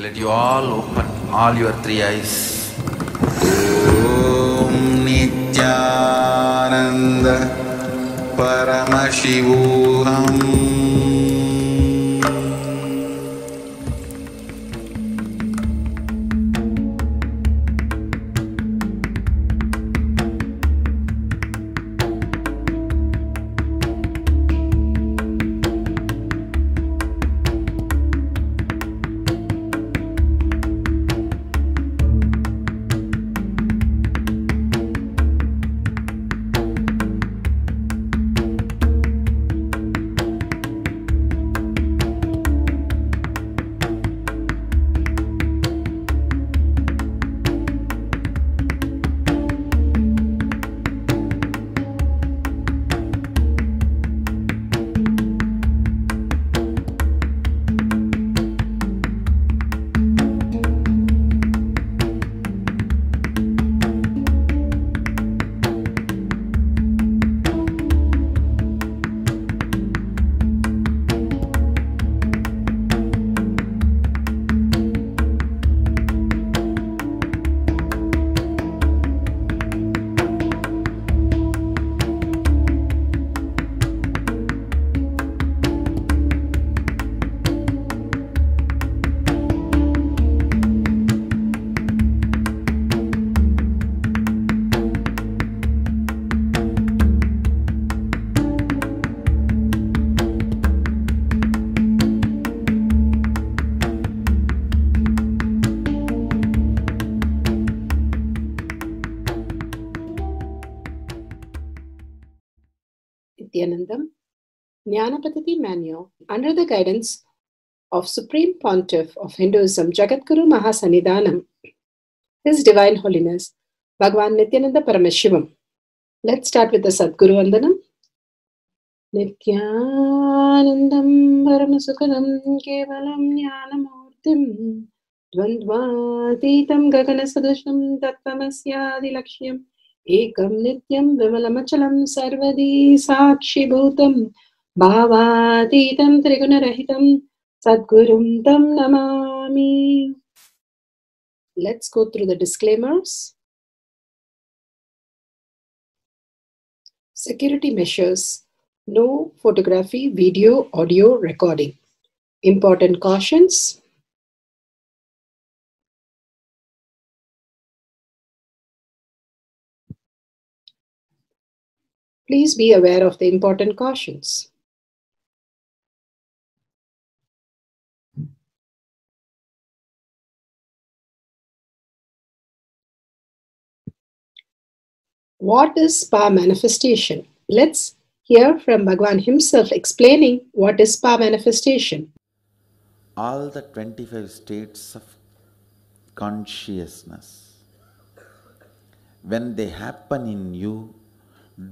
Let you all open all your three eyes. ॐ नित्यानन्द परमशिवोऽहम् guidance of Supreme Pontiff of Hinduism, Jagatguru Mahasannidhanam, His Divine Holiness, Bhagwan Nityananda Paramashivam. Let's start with the Sadguru Vandanam. नित्यानन्दं परमसुखदं केवलं ज्ञानमूर्तिं द्वन्द्वातीतं गगनसदृशं तत्त्वमस्यादिलक्ष्यम् एकं नित्यं विमलमचलं सर्वदी साक्षिभूतम् भावातीतं त्रिगुणरहितं सद्गुरुं तं Namami Let's go through the disclaimers. Security measures. No photography, video, audio recording. Important cautions. Please be aware of the important cautions. What is spa manifestation? Let's hear from Bhagwan himself explaining what is spa manifestation. all the 25 states of consciousness when they happen in you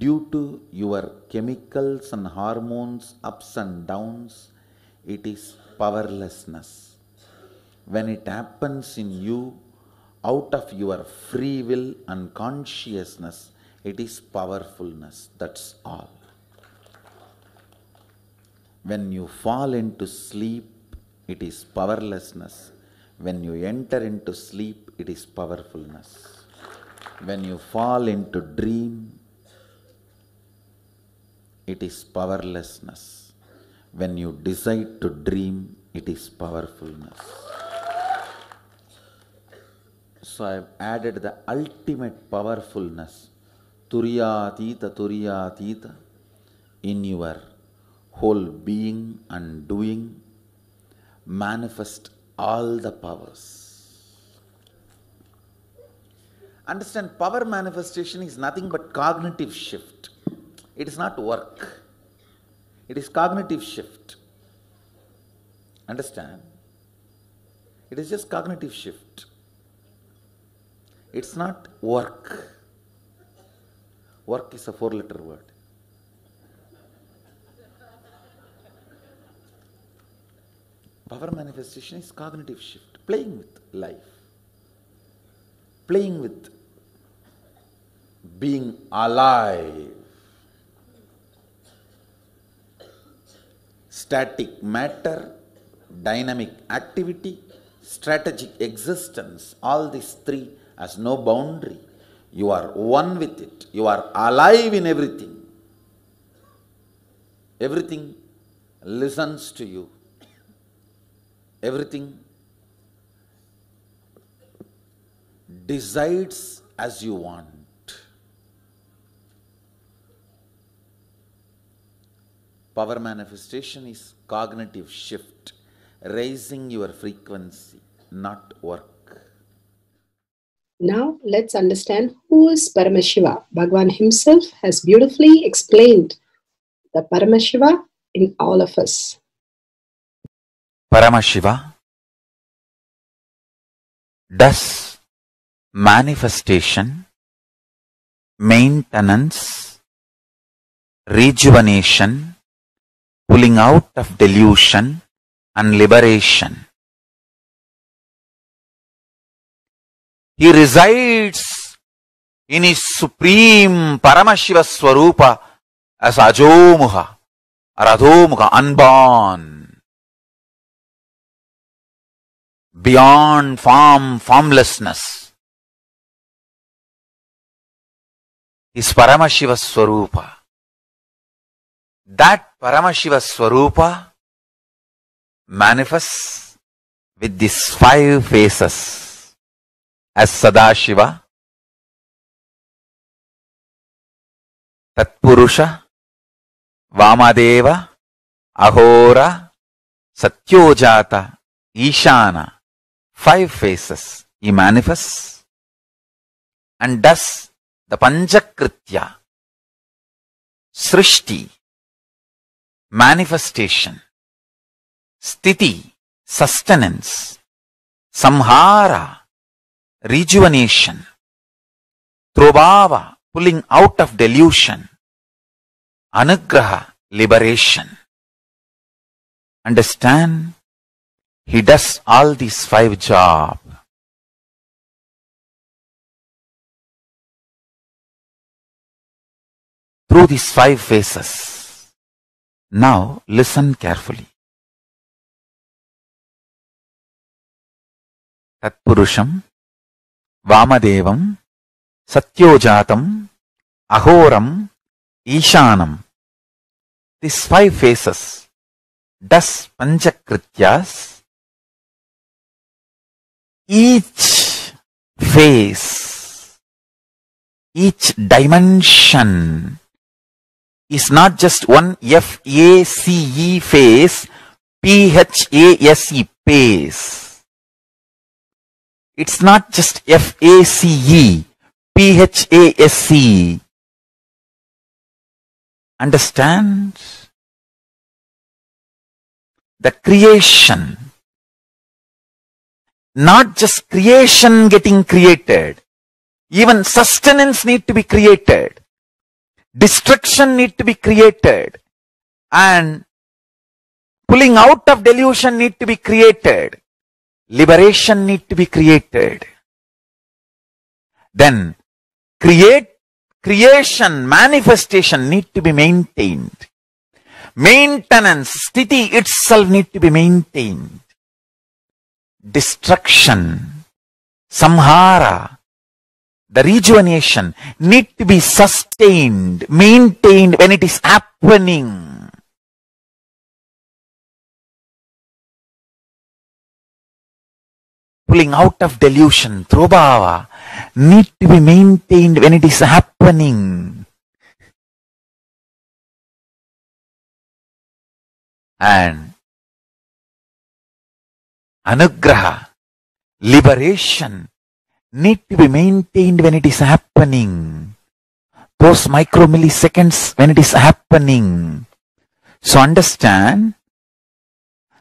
due to your chemicals and hormones ups and downs it is powerlessness when it happens in you out of your free will and consciousness it is powerfulness that's all when you fall into sleep, it is powerlessness. When you enter into sleep, it is powerfulness. When you fall into dream, it is powerlessness. When you decide to dream, it is powerfulness. So I have added the ultimate powerfulness, Turyatita Turyatita, in your whole being and doing, manifest all the powers. Understand, power manifestation is nothing but cognitive shift. It is not work. It is cognitive shift. Understand? It is just cognitive shift. It's not work. Work is a four letter word. Power manifestation is cognitive shift, playing with life, playing with being alive. Static matter, dynamic activity, strategic existence, all these three has no boundary. You are one with it. You are alive in everything. Everything listens to you. Everything decides as you want. Power manifestation is cognitive shift, raising your frequency, not work. Now let's understand who is Paramashiva. Bhagwan himself has beautifully explained the Paramashiva in all of us. Paramashiva does manifestation, maintenance, rejuvenation, pulling out of delusion and liberation. He resides in his supreme Paramashiva Swarupa as Ajomuha or Adhomuha, unborn, beyond form, formlessness. Is Paramashiva Swarupa. That Paramashiva Swarupa manifests with these five faces as Sadashiva, Tatpurusha, Vamadeva, Ahora, Satyojata, Ishana. Five faces he manifests and does the Panjakritya, Srishti, manifestation, Stiti, sustenance, Samhara, rejuvenation, Trobhava, pulling out of delusion, Anugraha, liberation. Understand? He does all these five jobs. Through these five phases. Now listen carefully. Tatpurusham, Vamadevam, Satyojatam, Ahoram, Ishanam. These five phases does Panchakrityas. Each phase, each dimension is not just one F-A-C-E phase, P-H-A-S-E phase. It's not just F-A-C-E, P-H-A-S-E. Understand? The creation. Not just creation getting created. Even sustenance need to be created. Destruction need to be created. And pulling out of delusion need to be created. Liberation need to be created. Then create creation, manifestation need to be maintained. Maintenance, sthiti itself need to be maintained. Destruction, samhara, the rejuvenation need to be sustained, maintained when it is happening. Out of delusion, trobhava, need to be maintained when it is happening. And anugraha, liberation, need to be maintained when it is happening. Those micro milliseconds when it is happening. So understand,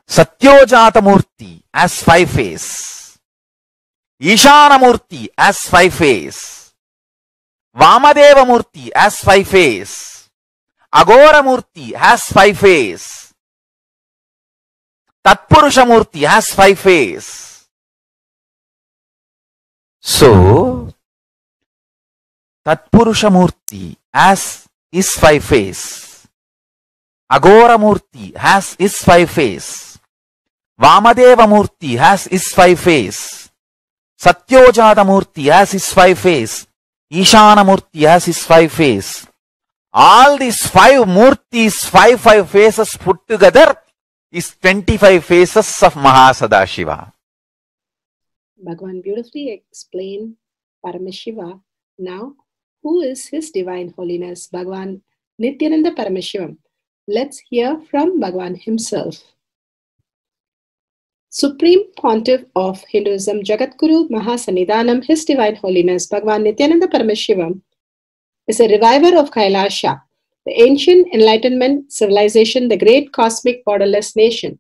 Satyojata Murti as five face. Ishana Murti as five face. Vamadeva Murti as five face. Aghora Murti has five face. Tatpurusha Murti has five face. So, Tatpurusha Murti has his five face. Aghora Murti has his five Satyojata has his five face. Ishana Murti has his five face. All these five Murtis, five five faces put together is 25 faces of Mahasadashiva. Bhagavan beautifully explained Paramashiva. Now, who is His Divine Holiness, Bhagavan Nityananda Paramashivam? Let's hear from Bhagavan himself. Supreme Pontiff of Hinduism, Jagadguru Mahasannidhanam, His Divine Holiness, Bhagwan Nityananda Paramashivam, is a reviver of Kailasa, the ancient enlightenment civilization, the great cosmic borderless nation.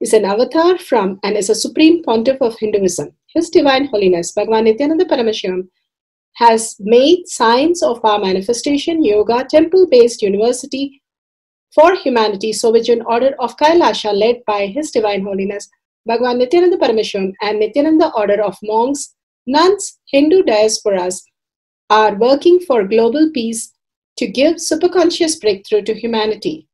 Is an avatar from and is a supreme pontiff of Hinduism. His Divine Holiness, Bhagwan Nityananda Paramashivam, has made science of our manifestation, yoga, temple based university for humanity, Sovereign order of Kailasa, led by His Divine Holiness, Bhagwan Nityananda Paramashivam, and Nityananda order of monks, nuns, Hindu diasporas, are working for global peace to give superconscious breakthrough to humanity.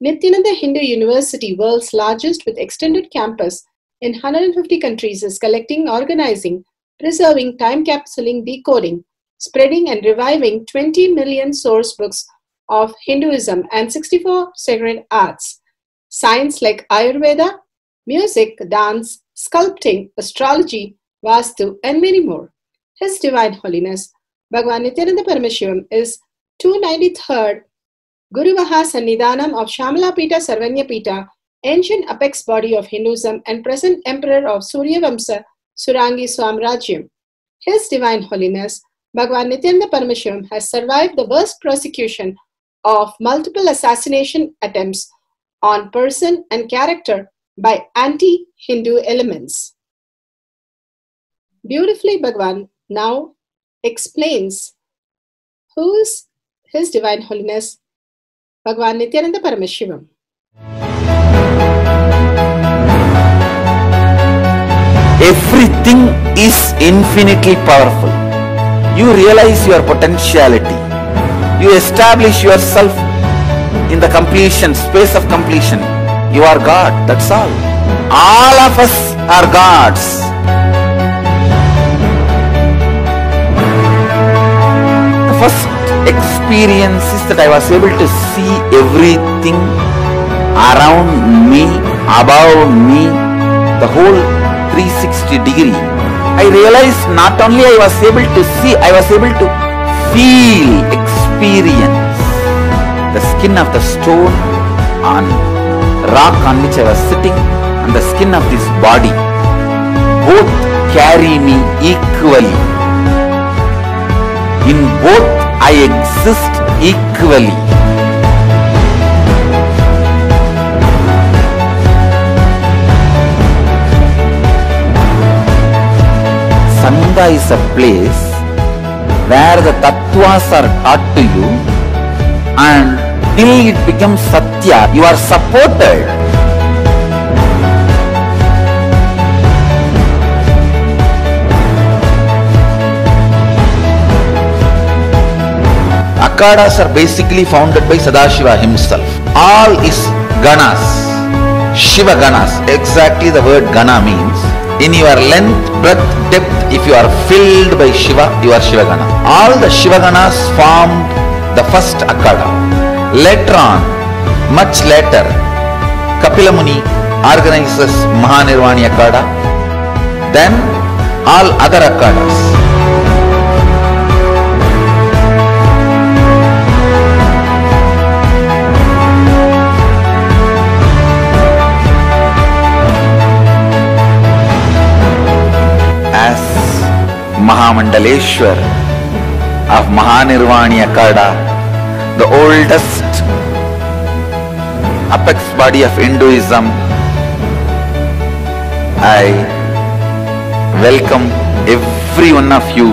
Nityananda Hindu University, world's largest with extended campus in 150 countries, is collecting, organizing, preserving, time capsuling, decoding, spreading, and reviving 20 million source books of Hinduism and 64 sacred arts, science like Ayurveda, music, dance, sculpting, astrology, Vastu, and many more. His Divine Holiness, Bhagwan Nityananda Paramashivam, is 293rd Guru Maha Sannidhanam of Shamala Pita Sarvanya Pita, ancient apex body of Hinduism and present emperor of Surya Vamsa Surangi Swamrajyam. His Divine Holiness, Bhagwan Nityananda Paramashivam, has survived the worst persecution of multiple assassination attempts on person and character by anti-Hindu elements. Beautifully, Bhagwan now explains who is His Divine Holiness, Bhagwan Nityananda Paramashivam. Everything is infinitely powerful. You realize your potentiality. You establish yourself in the completion, space of completion. You are God, that's all. All of us are gods. The first experience is that I was able to see everything around me, above me, the whole 360 degree. I realized not only I was able to see, I was able to feel, experience the skin of the stone on rock on which I was sitting and the skin of this body. Both carry me equally. In both I exist equally. Sangha is a place where the tattvas are taught to you and till it becomes satya, you are supported. Akhadas are basically founded by Sadashiva himself. All is ganas, Shiva ganas. Exactly the word gana means. In your length, breadth, depth, if you are filled by Shiva, you are Shiva gana. All the Shivaganas formed the first Akada. Later on, much later, Kapila Muni organizes Mahanirvani Akada. Then all other Akhadas. Mahamandaleshwar of Mahanirvani Akhada, the oldest apex body of Hinduism, I welcome every one of you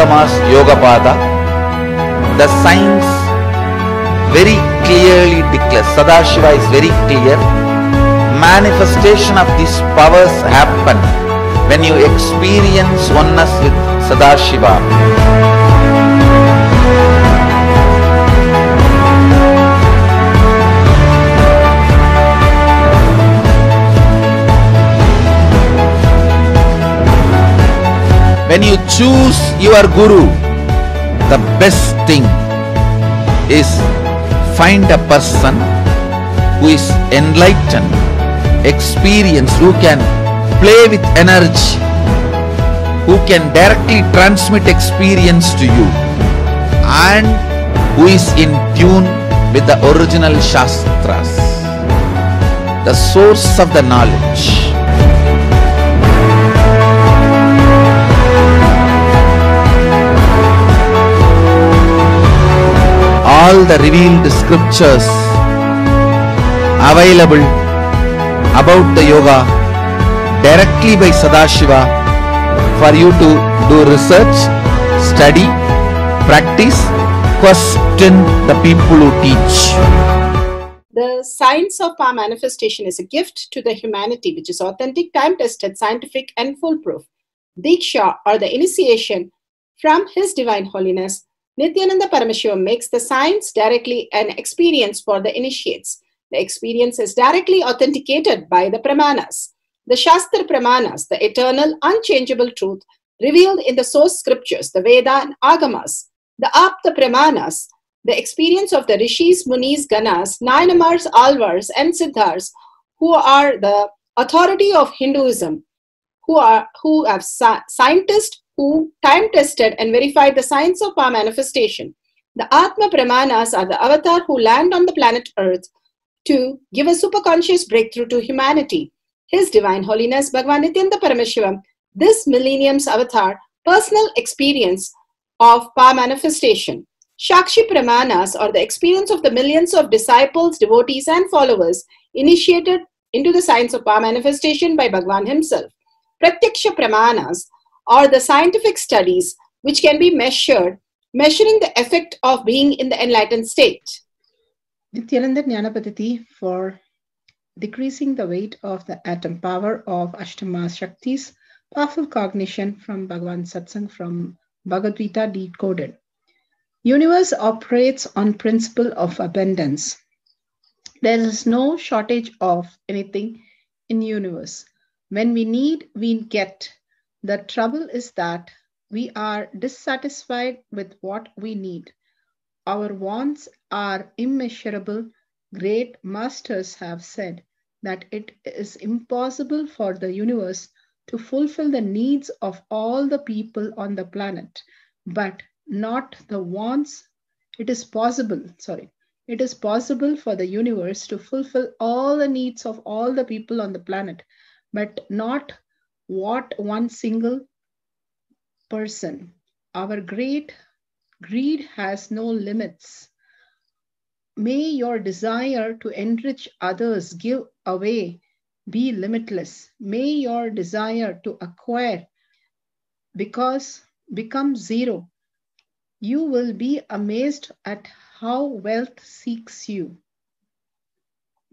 Agamas Yogapada the science very clearly declares, Sadashiva is very clear, manifestation of these powers happen when you experience oneness with Sadashiva. Choose your guru, the best thing is find a person who is enlightened, experienced, who can play with energy, who can directly transmit experience to you, and who is in tune with the original Shastras, the source of the knowledge. All the revealed scriptures available about the yoga directly by Sadashiva for you to do research, study, practice, question the people who teach. The science of power manifestation is a gift to the humanity, which is authentic, time tested, scientific, and foolproof. Diksha, or the initiation from His Divine Holiness, Nityananda Paramashivam makes the science directly an experience for the initiates. The experience is directly authenticated by the Pramanas. The Shastra Pramanas, the eternal, unchangeable truth revealed in the source scriptures, the Veda and Agamas. The Apta Pramanas, the experience of the Rishis, Munis, Ganas, Nayanmars, Alvars, and Siddhars, who are the authority of Hinduism, who are who have scientists who time tested and verified the science of power manifestation. The Atma Pramanas are the avatar who land on the planet Earth to give a superconscious breakthrough to humanity. His Divine Holiness Bhagavan Nityananda Paramashivam, this millennium's avatar, personal experience of power manifestation. Shakshi Pramanas or the experience of the millions of disciples, devotees, and followers initiated into the science of power manifestation by Bhagavan himself. Pratyaksha Pramanas or the scientific studies which can be measured, measuring the effect of being in the enlightened state. For decreasing the weight of the atom power of Ashta Maha Shaktis, powerful cognition from Bhagavan Satsang from Bhagavad Gita decoded. Universe operates on principle of abundance. There is no shortage of anything in universe. When we need, we get. The trouble is that we are dissatisfied with what we need. Our wants are immeasurable. Great masters have said that it is impossible for the universe to fulfill the needs of all the people on the planet, but not the wants. It is possible, sorry, it is possible for the universe to fulfill all the needs of all the people on the planet, but not what one single person. Our great greed has no limits. May your desire to enrich others, give away, be limitless. May your desire to acquire because become zero. You will be amazed at how wealth seeks you.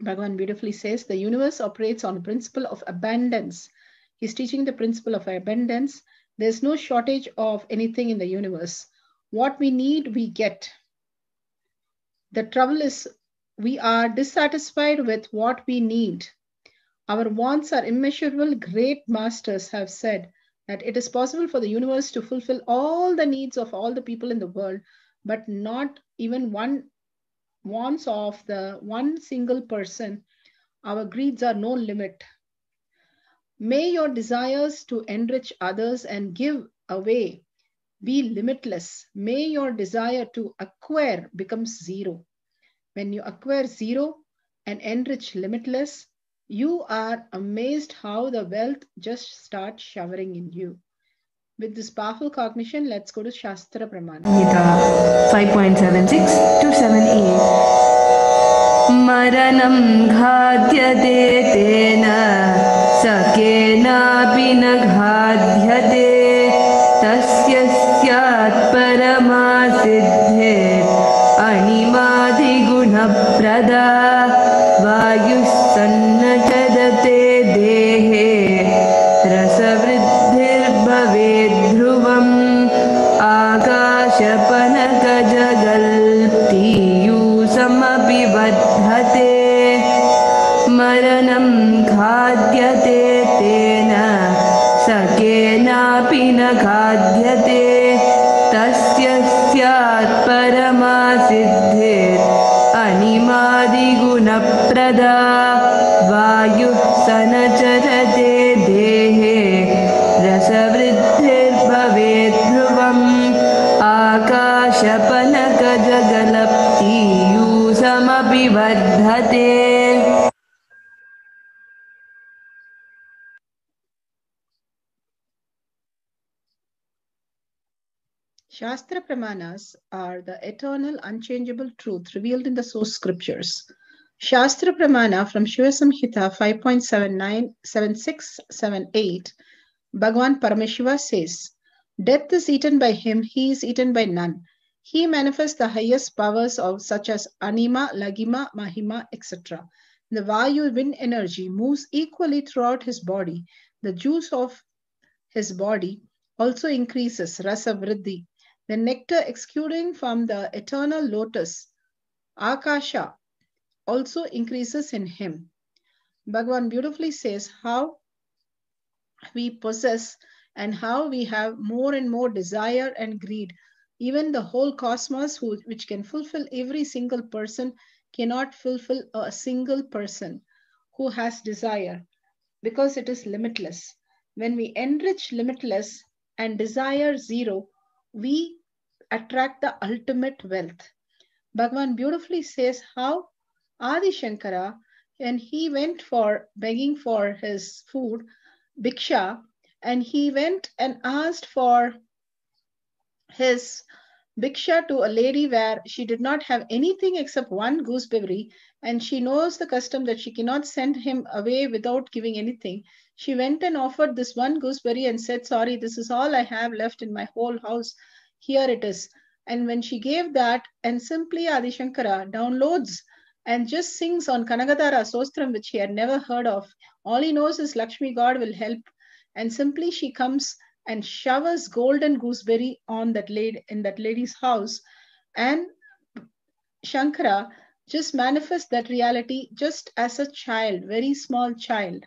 Bhagavan beautifully says the universe operates on a principle of abundance. He's teaching the principle of abundance. There's no shortage of anything in the universe. What we need, we get. The trouble is, we are dissatisfied with what we need. Our wants are immeasurable. Great masters have said that it is possible for the universe to fulfill all the needs of all the people in the world, but not even one wants of the one single person. Our greeds are no limit. May your desires to enrich others and give away be limitless. May your desire to acquire becomes zero. When you acquire zero and enrich limitless, you are amazed how the wealth just starts showering in you. With this powerful cognition, let's go to Shastra Pramana. Gita 5.76 to 78 मरणं घाद्यते तेन स केनापि न घाध्यते तस्य स्यात् परमासिद्ध्ये अणिमादिगुणप्रदा। Shastra Pramanas are the eternal, unchangeable truth revealed in the source scriptures. Shastra Pramana from Shiva Samhita 5.797678, Bhagavan Paramashiva says, Death is eaten by him, he is eaten by none. He manifests the highest powers of such as Anima, Laghima, Mahima, etc. The Vayu wind energy moves equally throughout his body. The juice of his body also increases, rasa vriddhi. The nectar exuding from the eternal lotus, Akasha, also increases in him. Bhagavan beautifully says how we possess and how we have more and more desire and greed. Even the whole cosmos, who, which can fulfill every single person, cannot fulfill a single person who has desire because it is limitless. When we enrich limitless and desire zero, we attract the ultimate wealth. Bhagavan beautifully says how Adi Shankara, when he went for begging for his food, Bhiksha, and he went and asked for his Bhiksha to a lady where she did not have anything except one gooseberry, and she knows the custom that she cannot send him away without giving anything. She went and offered this one gooseberry and said, Sorry, this is all I have left in my whole house. Here it is. And when she gave that, and simply Adi Shankara downloads and just sings on Kanakadhara Stotram, which he had never heard of. All he knows is Lakshmi God will help. And simply she comes and showers golden gooseberry on that lady in that lady's house. And Shankara just manifests that reality just as a child, very small child.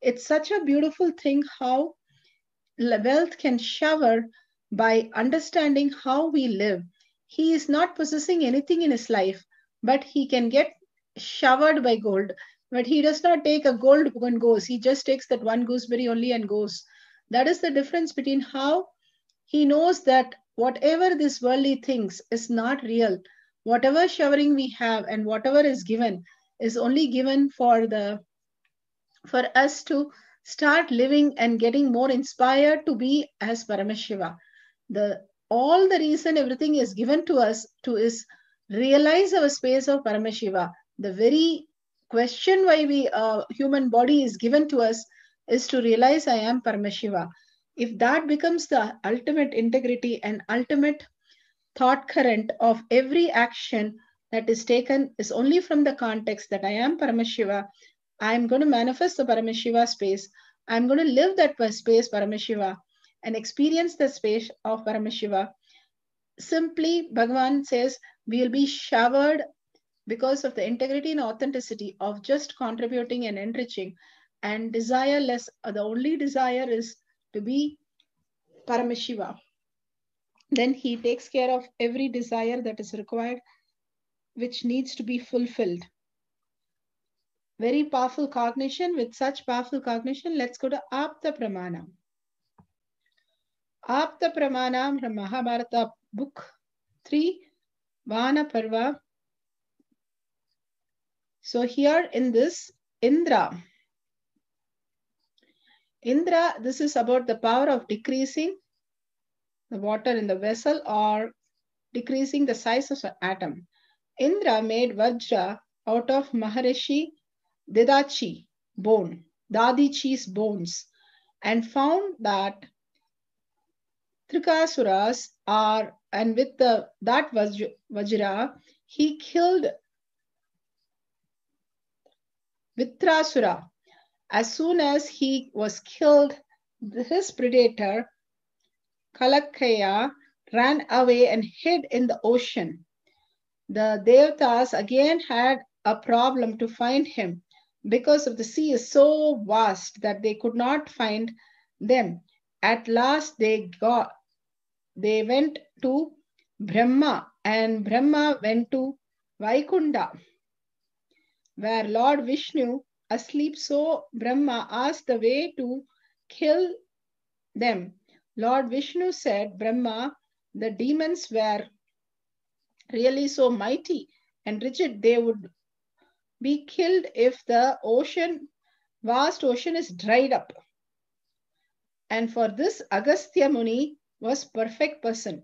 It's such a beautiful thing how wealth can shower by understanding how we live. He is not possessing anything in his life, but he can get showered by gold. But he does not take a gold and goes. He just takes that one gooseberry only and goes. That is the difference between how he knows that whatever this worldly things is not real. Whatever showering we have and whatever is given is only given for the for us to start living and getting more inspired to be as Paramashiva. The all the reason everything is given to us to is realize our space of Paramashiva. The very question why we uh, human body is given to us is to realize I am Paramashiva. If that becomes the ultimate integrity and ultimate thought current of every action that is taken is only from the context that I am Paramashiva, I'm going to manifest the Paramashiva space. I'm going to live that space, Paramashiva, and experience the space of Paramashiva. Simply, Bhagavan says, we will be showered because of the integrity and authenticity of just contributing and enriching and desireless. Uh, the only desire is to be Paramashiva. Then he takes care of every desire that is required, which needs to be fulfilled. Very powerful cognition. With such powerful cognition, let's go to Apta Pramana. Apta Pramana from Mahabharata book 3, Vana Parva. So here in this, Indra. Indra, this is about the power of decreasing the water in the vessel or decreasing the size of an atom. Indra made Vajra out of Maharishi Didachi bone, Dadichi's bones, and found that Trikasuras are, and with the that Vajra, he killed Vritrasura. As soon as he was killed, his predator, Kalakeya, ran away and hid in the ocean. The Devatas again had a problem to find him because of the sea is so vast that they could not find them. At last they got they went to Brahma and Brahma went to Vaikuntha where Lord Vishnu asleep so Brahma asked the way to kill them. Lord Vishnu said, Brahma, the demons were really so mighty and rigid, they would be killed if the ocean, vast ocean, is dried up. And for this, Agastya Muni was perfect person.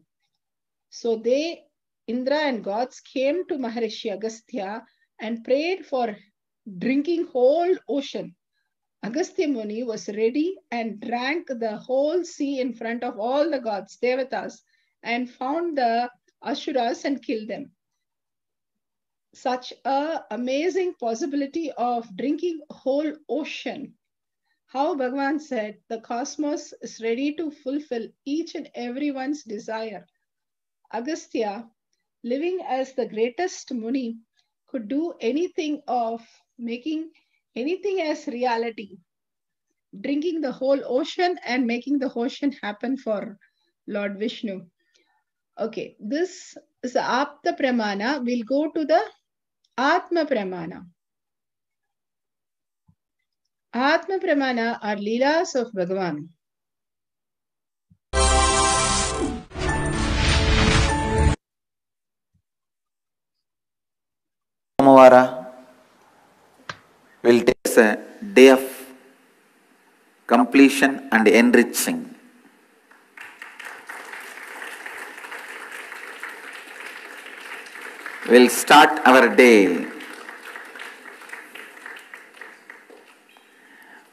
So they, Indra and gods, came to Maharishi Agastya and prayed for drinking whole ocean. Agastya Muni was ready and drank the whole sea in front of all the gods, devatas, and found the asuras and killed them. Such a amazing possibility of drinking whole ocean. How Bhagavan said, the cosmos is ready to fulfill each and everyone's desire. Agastya, living as the greatest Muni, could do anything of making anything as reality, drinking the whole ocean and making the ocean happen for Lord Vishnu. Okay, this is the Apta Pramana. We'll go to the Atma Pramana. Atma Pramana are Leelas of Bhagavan. Somavara will take a day of completion and enriching. We'll start our day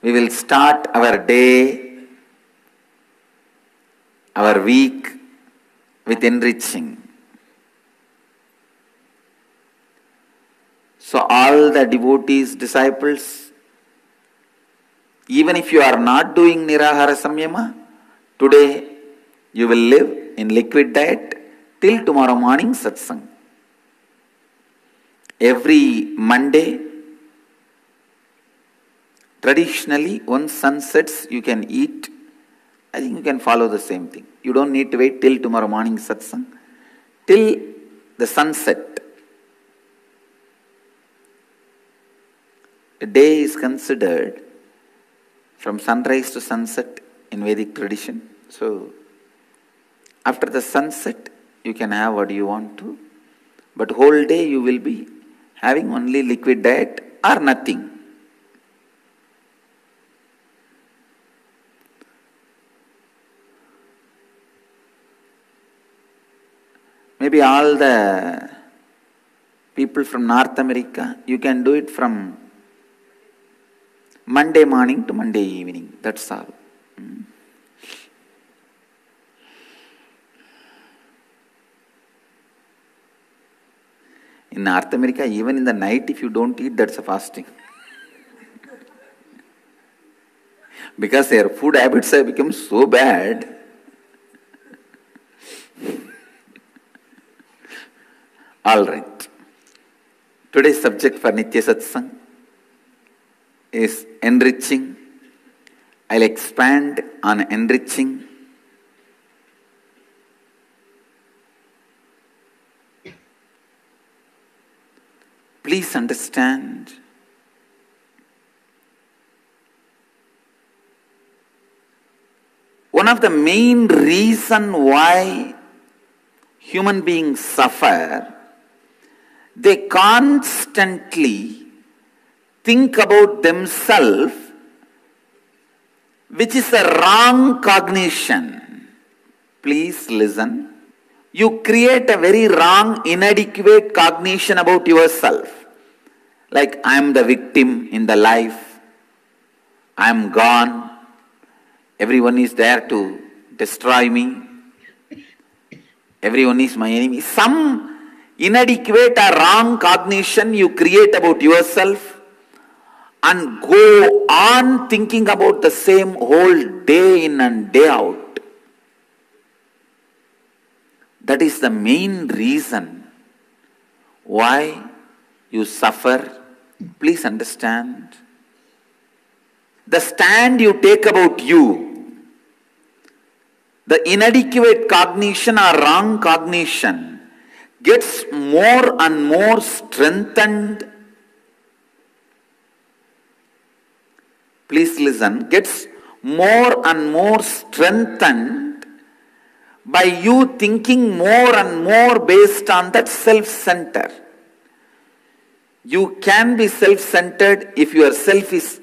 We will start our day, our week with enriching. So, all the devotees, disciples, even if you are not doing Nirahara Samyama, today you will live in liquid diet till tomorrow morning satsang. Every Monday, traditionally, once sun sets, you can eat. I think you can follow the same thing. You don't need to wait till tomorrow morning satsang. Till the sunset, A day is considered from sunrise to sunset in Vedic tradition. So, after the sunset, you can have what you want to, but whole day you will be having only liquid diet or nothing. Maybe all the people from North America, you can do it from Monday morning to Monday evening. That's all. Mm. In North America, even in the night, if you don't eat, that's a fasting. because their food habits have become so bad. All right. Today's subject for Nitya Satsang is enriching. I'll expand on enriching. Please understand one of the main reason why human beings suffer they constantly think about themselves, which is a wrong cognition. Please listen. You create a very wrong, inadequate cognition about yourself. Like, I am the victim in the life, I am gone, everyone is there to destroy me, everyone is my enemy. Some inadequate or wrong cognition you create about yourself and go on thinking about the same whole day in and day out. That is the main reason why you suffer. Please understand. The stand you take about you, the inadequate cognition or wrong cognition gets more and more strengthened please listen, gets more and more strengthened by you thinking more and more based on that self center. You can be self centered if your self is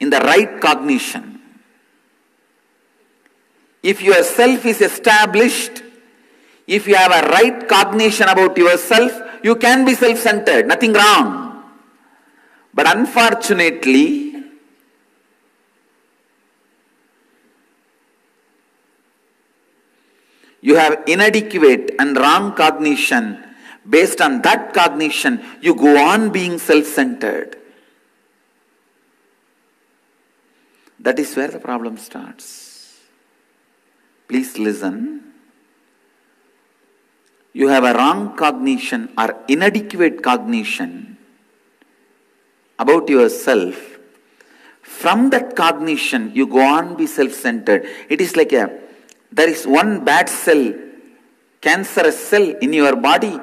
in the right cognition. If your self is established, if you have a right cognition about yourself, you can be self centered, nothing wrong. But unfortunately, you have inadequate and wrong cognition. Based on that cognition, you go on being self centered. That is where the problem starts. Please listen. You have a wrong cognition or inadequate cognition about yourself. From that cognition, you go on be self centered. It is like a there is one bad cell, cancerous cell in your body,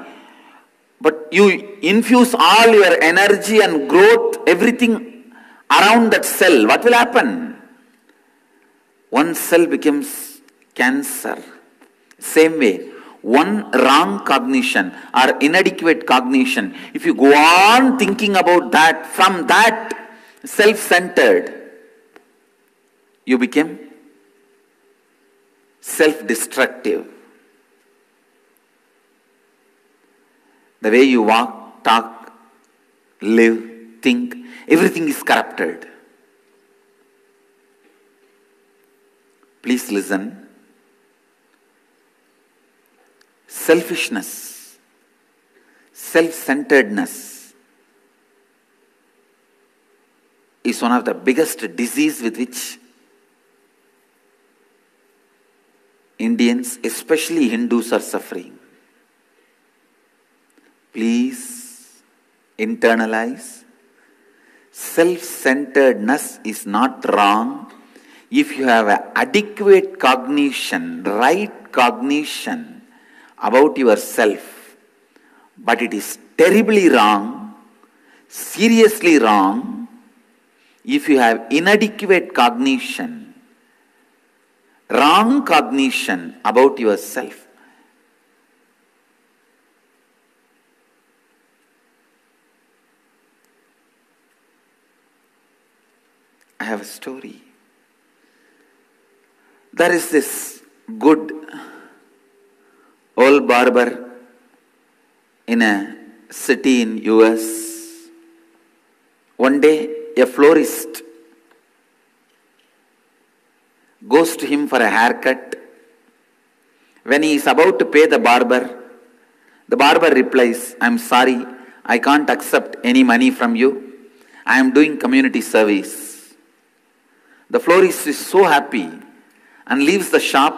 but you infuse all your energy and growth, everything around that cell. What will happen? One cell becomes cancer. Same way, one wrong cognition or inadequate cognition, if you go on thinking about that, from that self centered, you become self destructive. The way you walk, talk, live, think, everything is corrupted. Please listen. Selfishness, self centeredness is one of the biggest disease with which Indians, especially Hindus, are suffering. Please internalize. Self centeredness is not wrong if you have adequate cognition, right cognition about yourself. But it is terribly wrong, seriously wrong, if you have inadequate cognition wrong cognition about yourself. I have a story. There is this good old barber in a city in US. One day a florist goes to him for a haircut. When he is about to pay the barber, the barber replies, I'm sorry, I can't accept any money from you. I am doing community service. The florist is so happy and leaves the shop.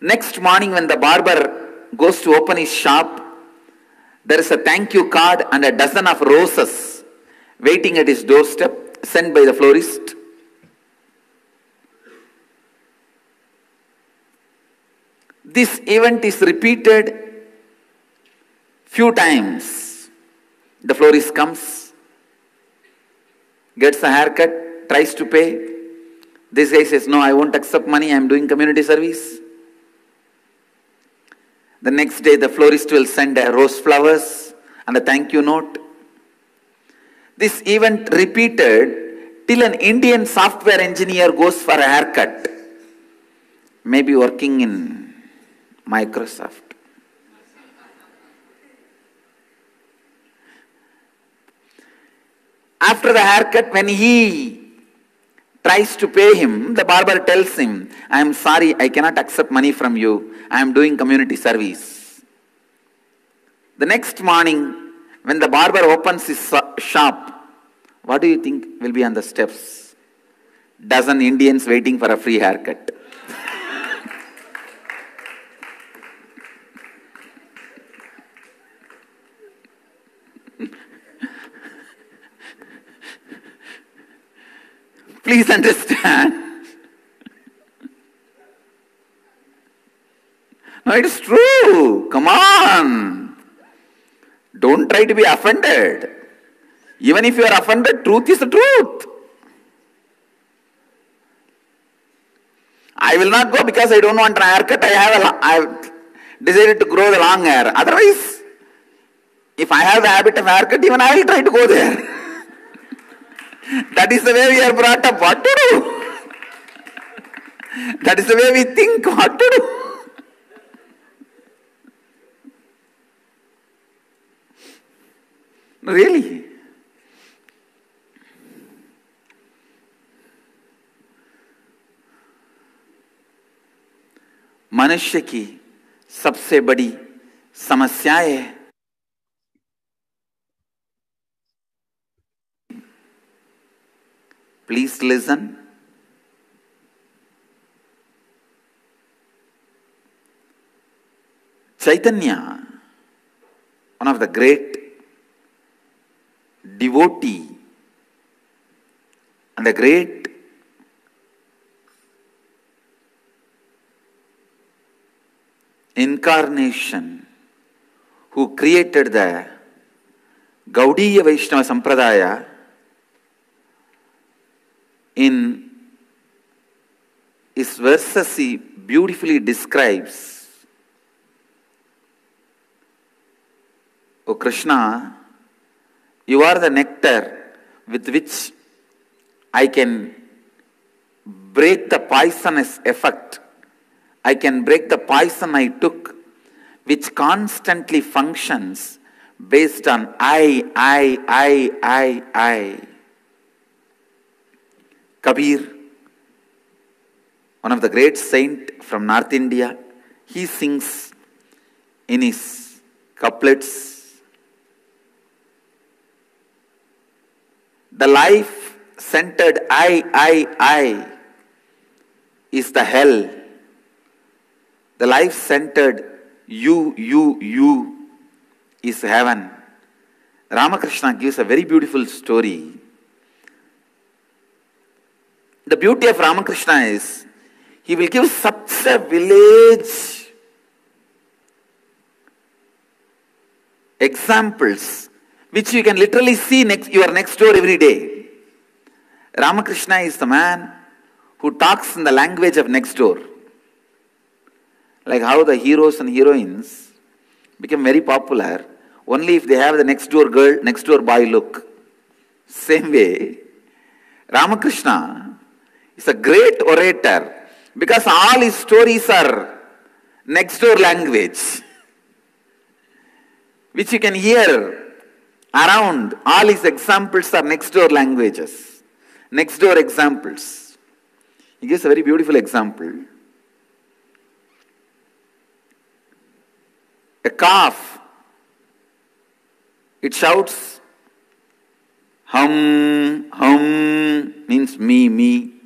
Next morning, when the barber goes to open his shop, there is a thank you card and a dozen of roses waiting at his doorstep sent by the florist. This event is repeated few times. The florist comes, gets a haircut, tries to pay. This guy says, No, I won't accept money, I am doing community service. The next day, the florist will send a rose flowers and a thank you note. This event repeated till an Indian software engineer goes for a haircut, maybe working in Microsoft. After the haircut, when he tries to pay him, the barber tells him, I am sorry, I cannot accept money from you. I am doing community service. The next morning, when the barber opens his shop, what do you think will be on the steps? Dozen Indians waiting for a free haircut. Please understand. No, it is true. Come on. Don't try to be offended. Even if you are offended, truth is the truth. I will not go because I don't want a haircut. I have a, I have decided to grow the long hair. Otherwise, if I have the habit of haircut, even I will try to go there. that is the way we are brought up. What to do? that is the way we think. What to do? Really? मनुष्य की सबसे बड़ी समस्याएँ Please listen. Chaitanya, one of the great devotee and the great incarnation who created the Gaudiya Vaishnava Sampradaya in his verses he beautifully describes O Krishna, you are the nectar with which I can break the poisonous effect. I can break the poison I took, which constantly functions based on I, I, I, I, I. Kabir, one of the great saint from North India, he sings in his couplets The life centered I, I, I is the hell. The life centered you, you, you is heaven. Ramakrishna gives a very beautiful story. The beauty of Ramakrishna is he will give such a village examples which you can literally see next your next door every day. Ramakrishna is the man who talks in the language of next door. Like how the heroes and heroines become very popular only if they have the next door girl, next door boy look. Same way, Ramakrishna is a great orator because all his stories are next door language, which you can hear around. All his examples are next door languages, next door examples. He gives a very beautiful example. A calf, it shouts, hum, hum, means me, me.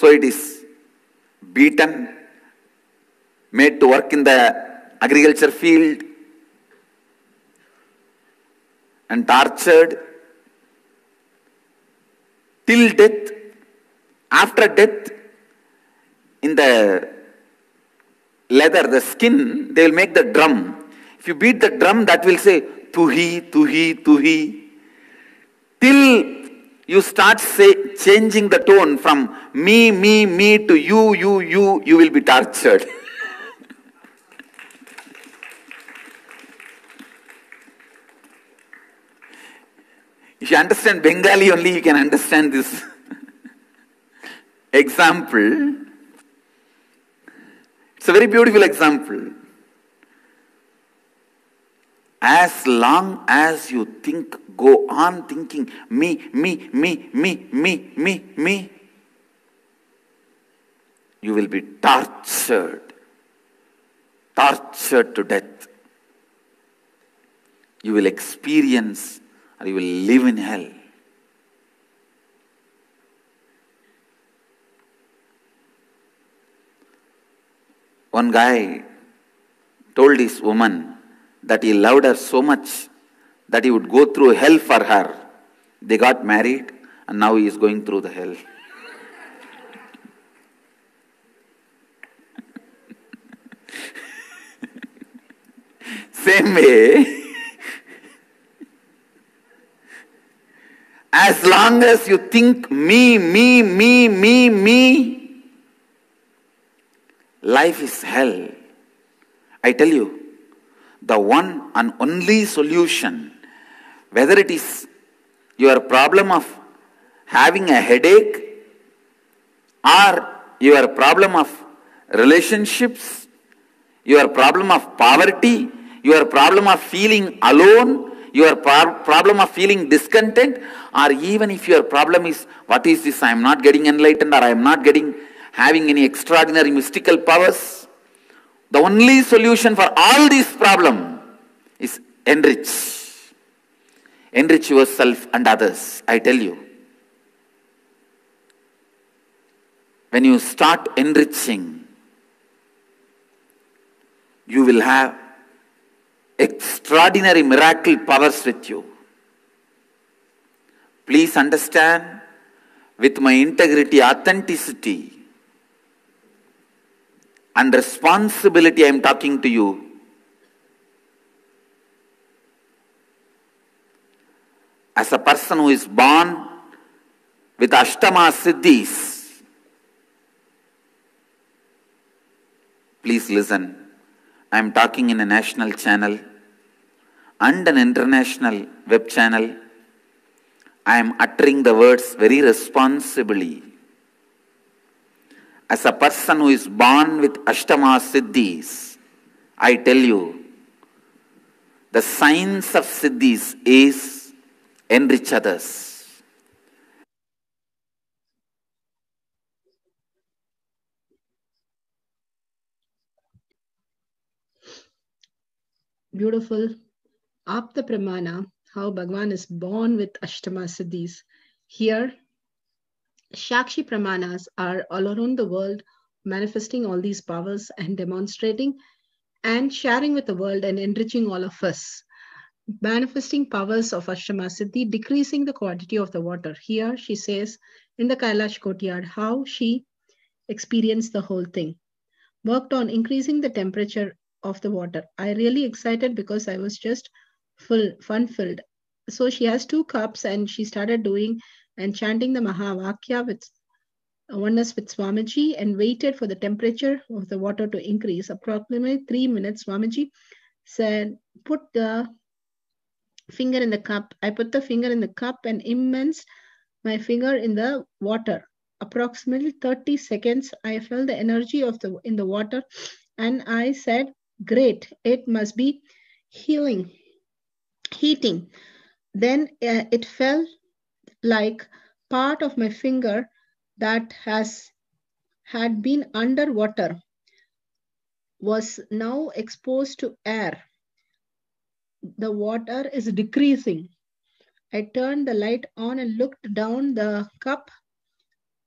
So it is beaten, made to work in the agriculture field, and tortured till death. After death, in the leather, the skin, they will make the drum. If you beat the drum, that will say, Tuhi, Tuhi, Tuhi. Till you start say, changing the tone from me, me, me to you, you, you, you will be tortured. If you understand Bengali only, you can understand this example. It's a very beautiful example. As long as you think, go on thinking, me, me, me, me, me, me, me, you will be tortured, tortured to death. You will experience or you will live in hell. One guy told his woman that he loved her so much that he would go through hell for her. They got married and now he is going through the hell. Same way, as long as you think me, me, me, me, me, life is hell. I tell you, the one and only solution, whether it is your problem of having a headache or your problem of relationships, your problem of poverty, your problem of feeling alone, your problem of feeling discontent, or even if your problem is, what is this, I am not getting enlightened or I am not getting, having any extraordinary mystical powers, the only solution for all these problem is enrich. Enrich yourself and others, I tell you. When you start enriching, you will have extraordinary miracle powers with you. Please understand, with my integrity, authenticity, and responsibility, I am talking to you. As a person who is born with Ashtama Siddhis, please listen. I am talking in a national channel and an international web channel. I am uttering the words very responsibly. As a person who is born with Ashtama Siddhis, I tell you, the science of Siddhis is enrich others. Beautiful. Apta Pramana, how Bhagwan is born with Ashtama Siddhis. Here, Shakshi Pramanas are all around the world manifesting all these powers and demonstrating and sharing with the world and enriching all of us. Manifesting powers of Ashtama decreasing the quantity of the water. Here she says in the Kailash courtyard how she experienced the whole thing. Worked on increasing the temperature of the water. I really excited because I was just full, fun filled. So she has two cups and she started doing and chanting the Mahavakya with oneness with Swamiji and waited for the temperature of the water to increase. Approximately three minutes, Swamiji said, put the finger in the cup. I put the finger in the cup and immense my finger in the water. Approximately 30 seconds, I felt the energy of the in the water and I said, great, it must be healing, heating. Then uh, it felt like part of my finger that has had been underwater was now exposed to air. The water is decreasing. I turned the light on and looked down the cup.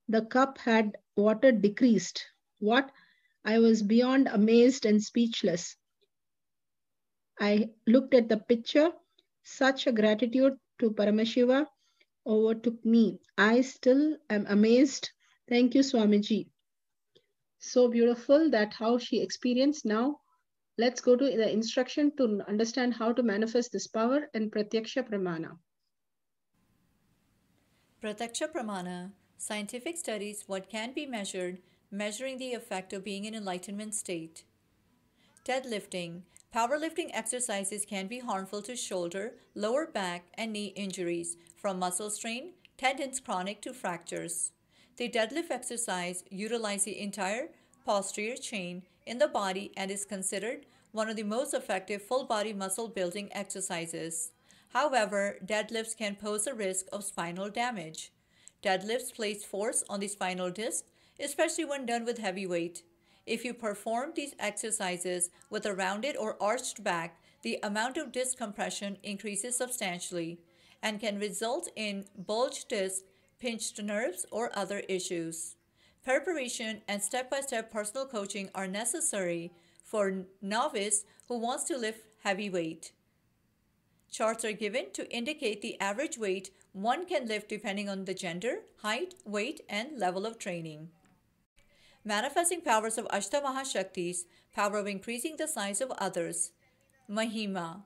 The cup had water decreased. What? I was beyond amazed and speechless. I looked at the picture. Such a gratitude to Paramashiva overtook me. I still am amazed. Thank you, Swamiji. So beautiful that how she experienced. Now, let's go to the instruction to understand how to manifest this power in Pratyaksha Pramana. Pratyaksha Pramana, scientific studies what can be measured, measuring the effect of being in enlightenment state. Deadlifting, powerlifting exercises can be harmful to shoulder, lower back, and knee injuries, from muscle strain, tendons chronic to fractures. The deadlift exercise utilizes the entire posterior chain in the body and is considered one of the most effective full body muscle building exercises. However, deadlifts can pose a risk of spinal damage. Deadlifts place force on the spinal disc, especially when done with heavy weight. If you perform these exercises with a rounded or arched back, the amount of disc compression increases substantially. and can result in bulged disc, pinched nerves, or other issues. Preparation and step by step personal coaching are necessary for novice who wants to lift heavy weight. Charts are given to indicate the average weight one can lift depending on the gender, height, weight, and level of training. Manifesting powers of Ashtamahashaktis, power of increasing the size of others. Mahima,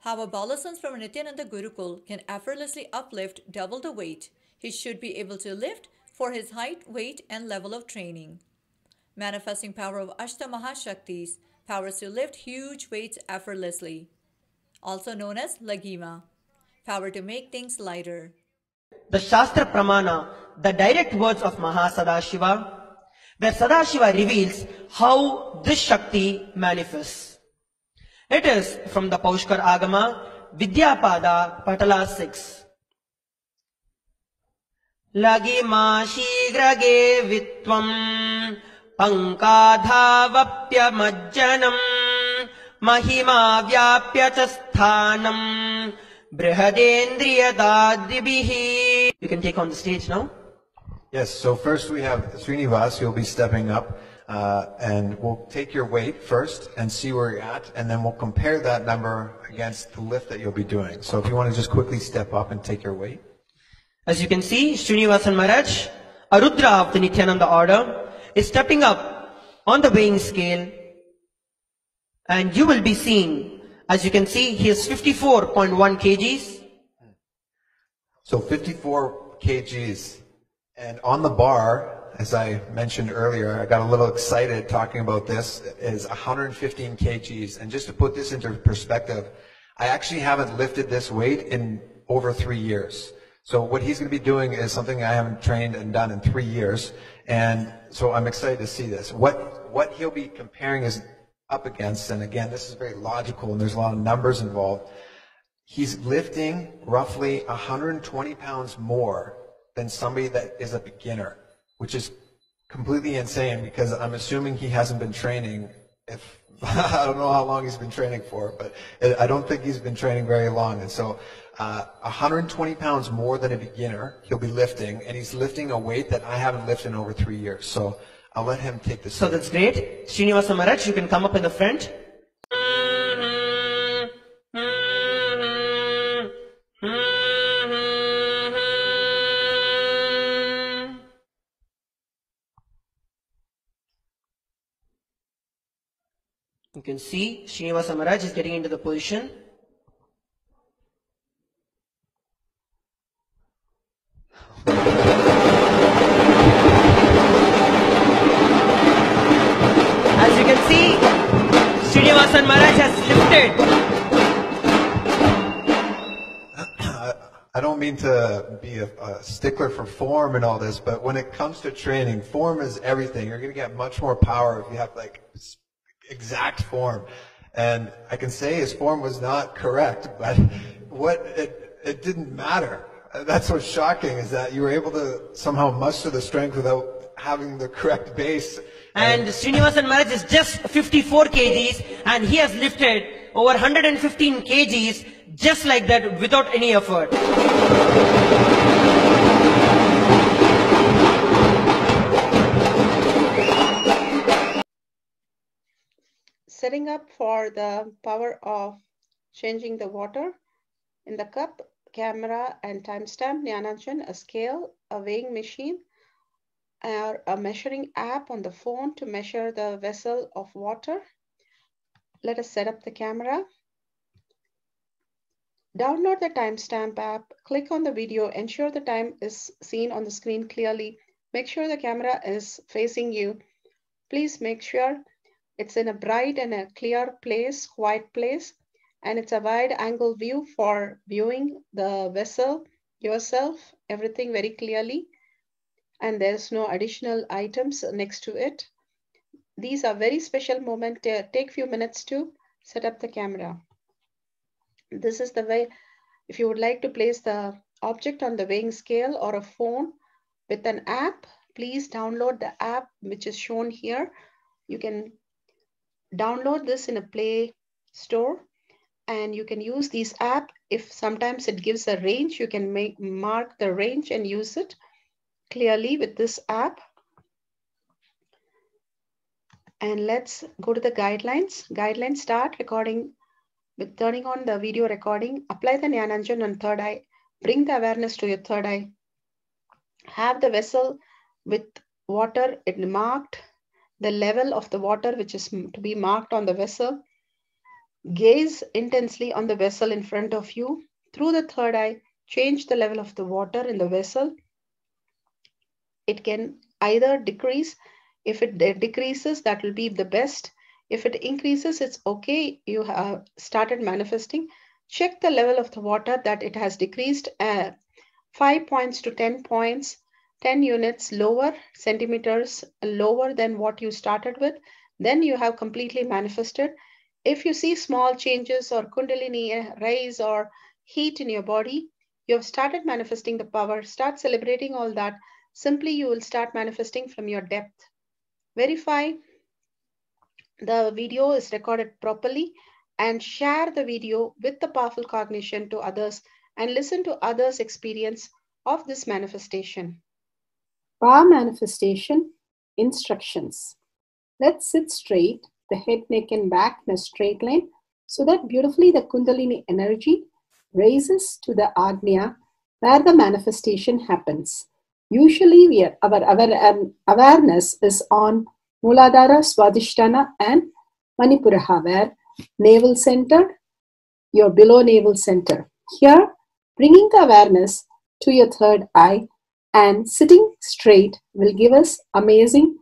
how a adolescent from Nithyananda Gurukul can effortlessly uplift double the weight he should be able to lift for his height, weight, and level of training. Manifesting power of Ashtamahashaktis, powers to lift huge weights effortlessly, also known as Laghima, power to make things lighter. the Shastra Pramana, the direct words of Mahasadashiva, where Sadashiva reveals how this Shakti manifests. It is from the Paushkar Agama, Vidyapada, Patala 6. Lagima shigrage vitvam पङ्काधावप्यमज्जनम् महिमा व्याप्य च स्थानम् बृहदेन्द्रियदाद्रिभिः You can take on the stage now. Yes, so first we have Srinivas, you'll be stepping up, uh, and we'll take your weight first and see where you're at, and then we'll compare that number against the lift that you'll be doing. So if you want to just quickly step up and take your weight. As you can see, Srinivasan Maharaj, a Rudra of the Nithyananda order, is stepping up on the weighing scale, and you will be seeing, as you can see, he is 54.1 kgs, So 54 kgs. And on the bar, as I mentioned earlier, I got a little excited talking about this, is 115 kgs. And just to put this into perspective, I actually haven't lifted this weight in over three years. So what he's going to be doing is something I haven't trained and done in three years. And so I'm excited to see this. What, what he'll be comparing is up against, and again, this is very logical and there's a lot of numbers involved. He's lifting roughly 120 pounds more than somebody that is a beginner, which is completely insane because I'm assuming he hasn't been training. If I don't know how long he's been training for, but I don't think he's been training very long. And so, uh, 120 pounds more than a beginner, he'll be lifting, and he's lifting a weight that I haven't lifted in over three years. So I'll let him take the So that's great. Srinivasa Maharaj, you can come up in the front. You can see Srinivasa Maharaj is getting into the position. As you can see, Srinivasan Maharaj has lifted. I don't mean to be a, a stickler for form and all this, but when it comes to training, form is everything. You're going to get much more power if you have like exact form. And I can say his form was not correct, but what it, it didn't matter. That's what's shocking is that you were able to somehow muster the strength without having the correct base. And Srinivasan Maharaj is just 54 kgs and he has lifted over 115 kgs just like that without any effort. Setting up for the power of changing the water in the cup, camera and timestamp, Jnananjan, a scale, a weighing machine, or a measuring app on the phone to measure the vessel of water. Let us set up the camera. Download the timestamp app, click on the video, ensure the time is seen on the screen clearly. Make sure the camera is facing you. Please make sure it's in a bright and a clear place, quiet place, and it's a wide angle view for viewing the vessel, yourself, everything very clearly. And there's no additional items next to it. These are very special moment. Uh, take few minutes to set up the camera. This is the way, if you would like to place the object on the weighing scale or a phone with an app, please download the app which is shown here. You can download this in a Play Store and you can use these app. If sometimes it gives a range you can make mark the range and use it clearly with this app. And let's go to the guidelines. Guidelines start recording with turning on the video recording. Apply the Jnananjan on third eye. Bring the awareness to your third eye. Have the vessel with water it marked the level of the water which is to be marked on the vessel Gaze intensely on the vessel in front of you. Through the third eye, change the level of the water in the vessel. It can either decrease. If it decreases, that will be the best. If it increases, it's okay. You have started manifesting. Check the level of the water that it has decreased uh, 5 points to 10 points, 10 units lower, centimeters lower than what you started with. Then you have completely manifested if you see small changes or kundalini rise or heat in your body, you have started manifesting the power. Start celebrating all that. Simply, you will start manifesting from your depth. Verify the video is recorded properly and share the video with the powerful cognition to others and listen to others' experience of this manifestation. Power manifestation instructions. Let's sit straight the head, neck, and back in a straight line so that beautifully the Kundalini energy raises to the Agnya where the manifestation happens. Usually, we are, our, our um, awareness is on Muladhara, Swadhisthana, and Manipuraha, where navel centered, your below navel center. Here, bringing the awareness to your third eye and sitting straight will give us amazing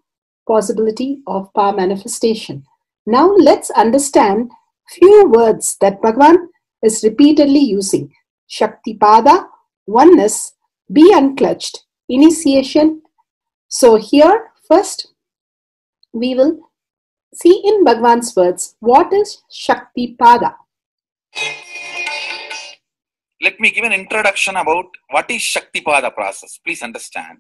possibility of power manifestation. Now let's understand few words that Bhagavan is repeatedly using. Shaktipada, oneness, be unclutched, initiation. So here first we will see in Bhagavan's words what is Shaktipada. Let me give an introduction about what is Shaktipada process. Please understand.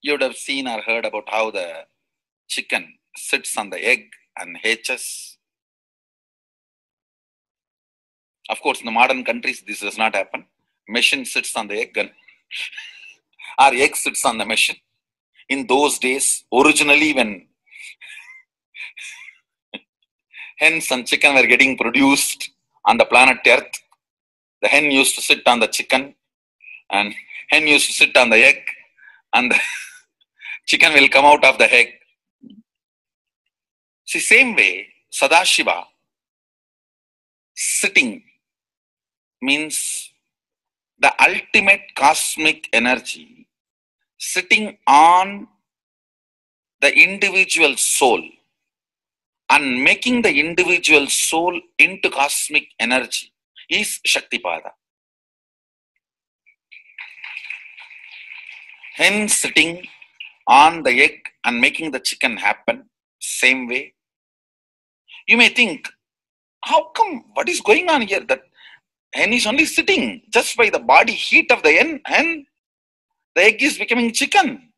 You would have seen or heard about how the chicken sits on the egg and hatches. Of course, in the modern countries, this does not happen. Machine sits on the egg and our egg sits on the machine. In those days, originally when hens and chicken were getting produced on the planet Earth, the hen used to sit on the chicken and hen used to sit on the egg and the chicken will come out of the egg. See, same way, Sadashiva sitting means the ultimate cosmic energy sitting on the individual soul and making the individual soul into cosmic energy is Shaktipada. Hence, sitting on the egg and making the chicken happen same way. You may think how come? What is going on here? That hen is only sitting just by the body heat of the hen and the egg is becoming chicken.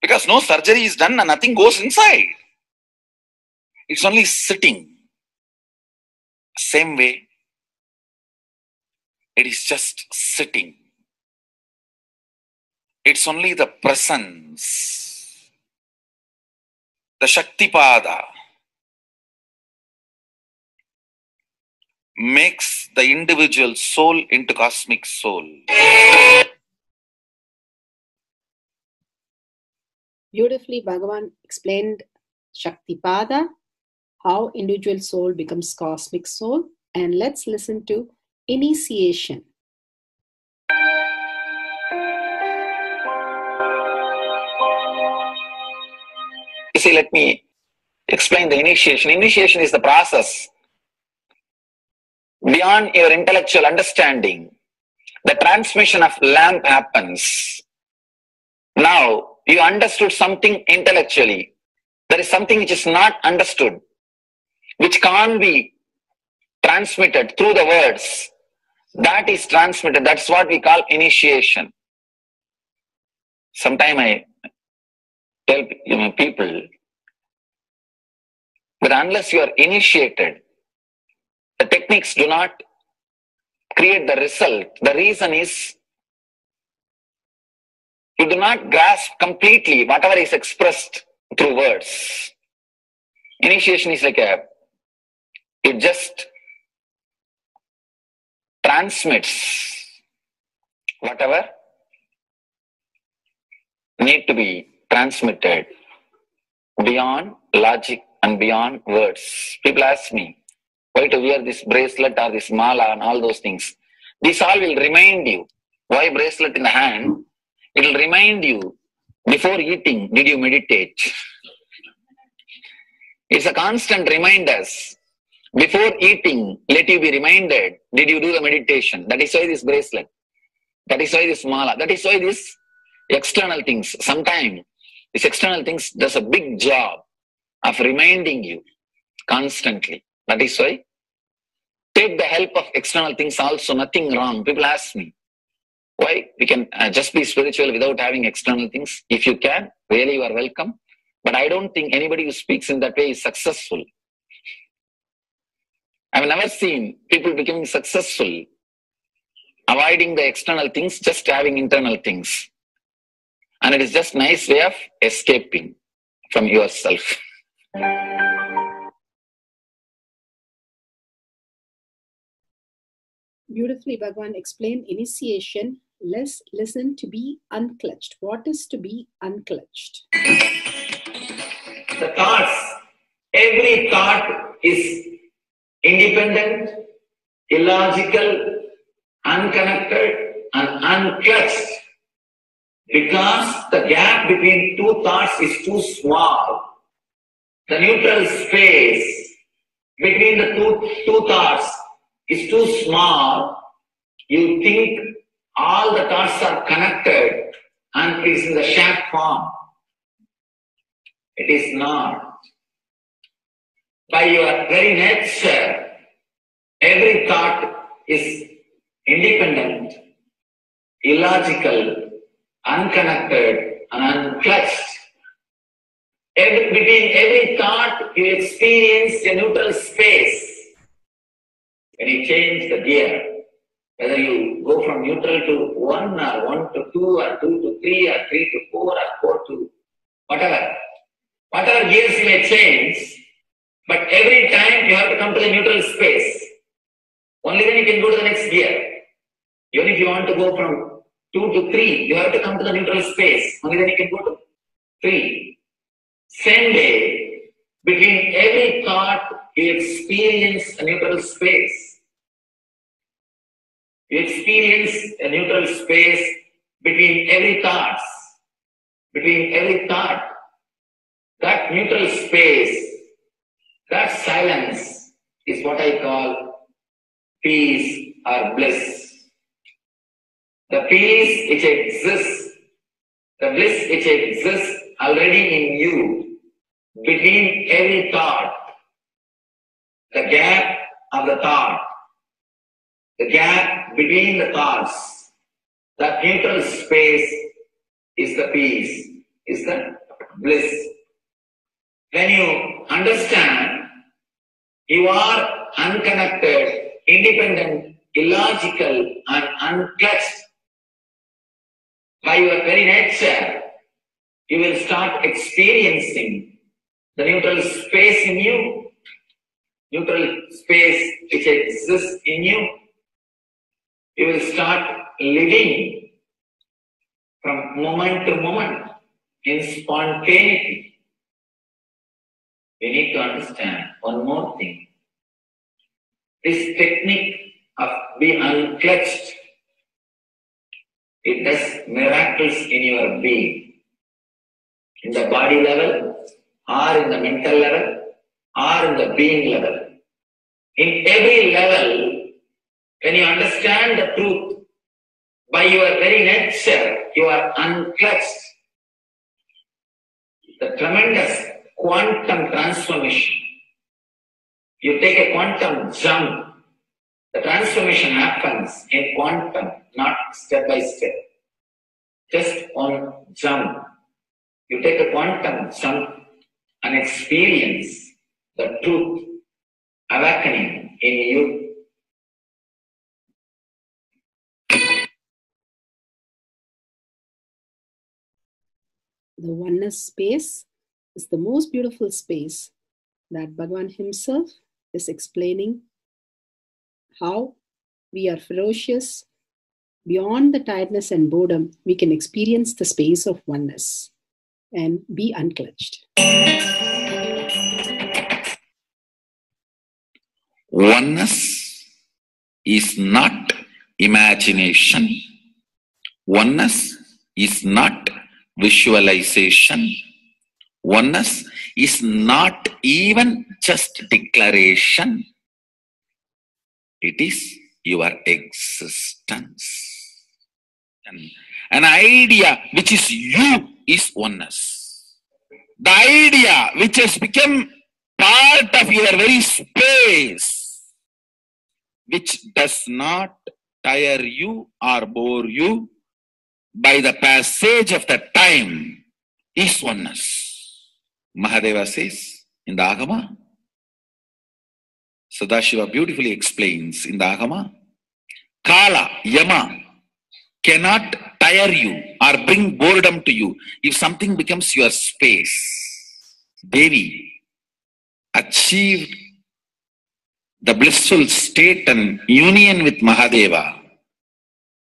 Because no surgery is done and nothing goes inside. It's only sitting. Same way it is just sitting. It's only the presence, the Shaktipada, makes the individual soul into cosmic soul. Beautifully, Bhagavan explained Shaktipada, how individual soul becomes cosmic soul. And let's listen to initiation. see, let me explain the initiation. Initiation is the process beyond your intellectual understanding. The transmission of lamp happens. Now, you understood something intellectually. There is something which is not understood, which can't be transmitted through the words. That is transmitted. That's what we call initiation. Sometime I tell you know, people that unless you are initiated, the techniques do not create the result. The reason is you do not grasp completely whatever is expressed through words. Initiation is like a, it just transmits whatever need to be transmitted beyond logic and beyond words. People ask me why to wear this bracelet or this mala and all those things. This all will remind you. Why bracelet in the hand? It will remind you before eating, did you meditate? It's a constant reminders. Before eating, let you be reminded, did you do the meditation? That is why this bracelet. That is why this mala. That is why this external things. Sometimes these external things does a big job of reminding you constantly. That is why take the help of external things also, nothing wrong. People ask me, why we can uh, just be spiritual without having external things? If you can, really you are welcome. But I don't think anybody who speaks in that way is successful. I've never seen people becoming successful avoiding the external things, just having internal things. And it is just nice way of escaping from yourself. Beautifully, Bhagwan explained initiation. Let's listen to be unclutched. What is to be unclutched? the thoughts, every thought is independent, illogical, unconnected, and unclutched because the gap between two thoughts is too small. The neutral space between the two, two thoughts is too small. You think all the thoughts are connected and is in the shared form. It is not. By your very nature, every thought is independent, illogical, unconnected, and unclutched. Every, between every thought, you experience a neutral space. When you change the gear, whether you go from neutral to one or one to two or two to three or three to four or four to whatever, whatever gears may change, but every time you have to come to the neutral space. Only then you can go to the next gear. Even if you want to go from two to three, you have to come to the neutral space. Only then you can go to three. Same way, between every thought, you experience a neutral space. You experience a neutral space between every thoughts, between every thought. That neutral space, that silence is what I call peace or bliss. The peace which exists, the bliss which exists already in you, between every thought, the gap of the thought, the gap between the cars, that neutral space is the peace, is the bliss. When you understand you are unconnected, independent, illogical, and unclutched by your very nature, you will start experiencing the neutral space in you, neutral space which exists in you. You will start living from moment to moment in spontaneity. We need to understand one more thing. This technique of being unclutched, it does miracles in your being. In the body level, or in the mental level, or in the being level. In every level, when you understand the truth, by your very nature, you are unclutched. The tremendous quantum transformation. You take a quantum jump, the transformation happens in quantum, not step by step. just on jump. You take a quantum jump and experience the truth awakening in you. The oneness space is the most beautiful space that Bhagavan himself is explaining how we are ferocious. Beyond the tiredness and boredom, we can experience the space of oneness and be unclutched. Oneness is not imagination. Oneness is not visualization. Oneness is not even just declaration. It is your existence. And an idea which is you is oneness. The idea which has become part of your very space, which does not tire you or bore you by the passage of the time, is oneness. Mahadeva says in the Agama, Sadashiva beautifully explains in the Agama, Kala, Yama cannot tire you or bring boredom to you if something becomes your space. Devi achieved the blissful state and union with Mahadeva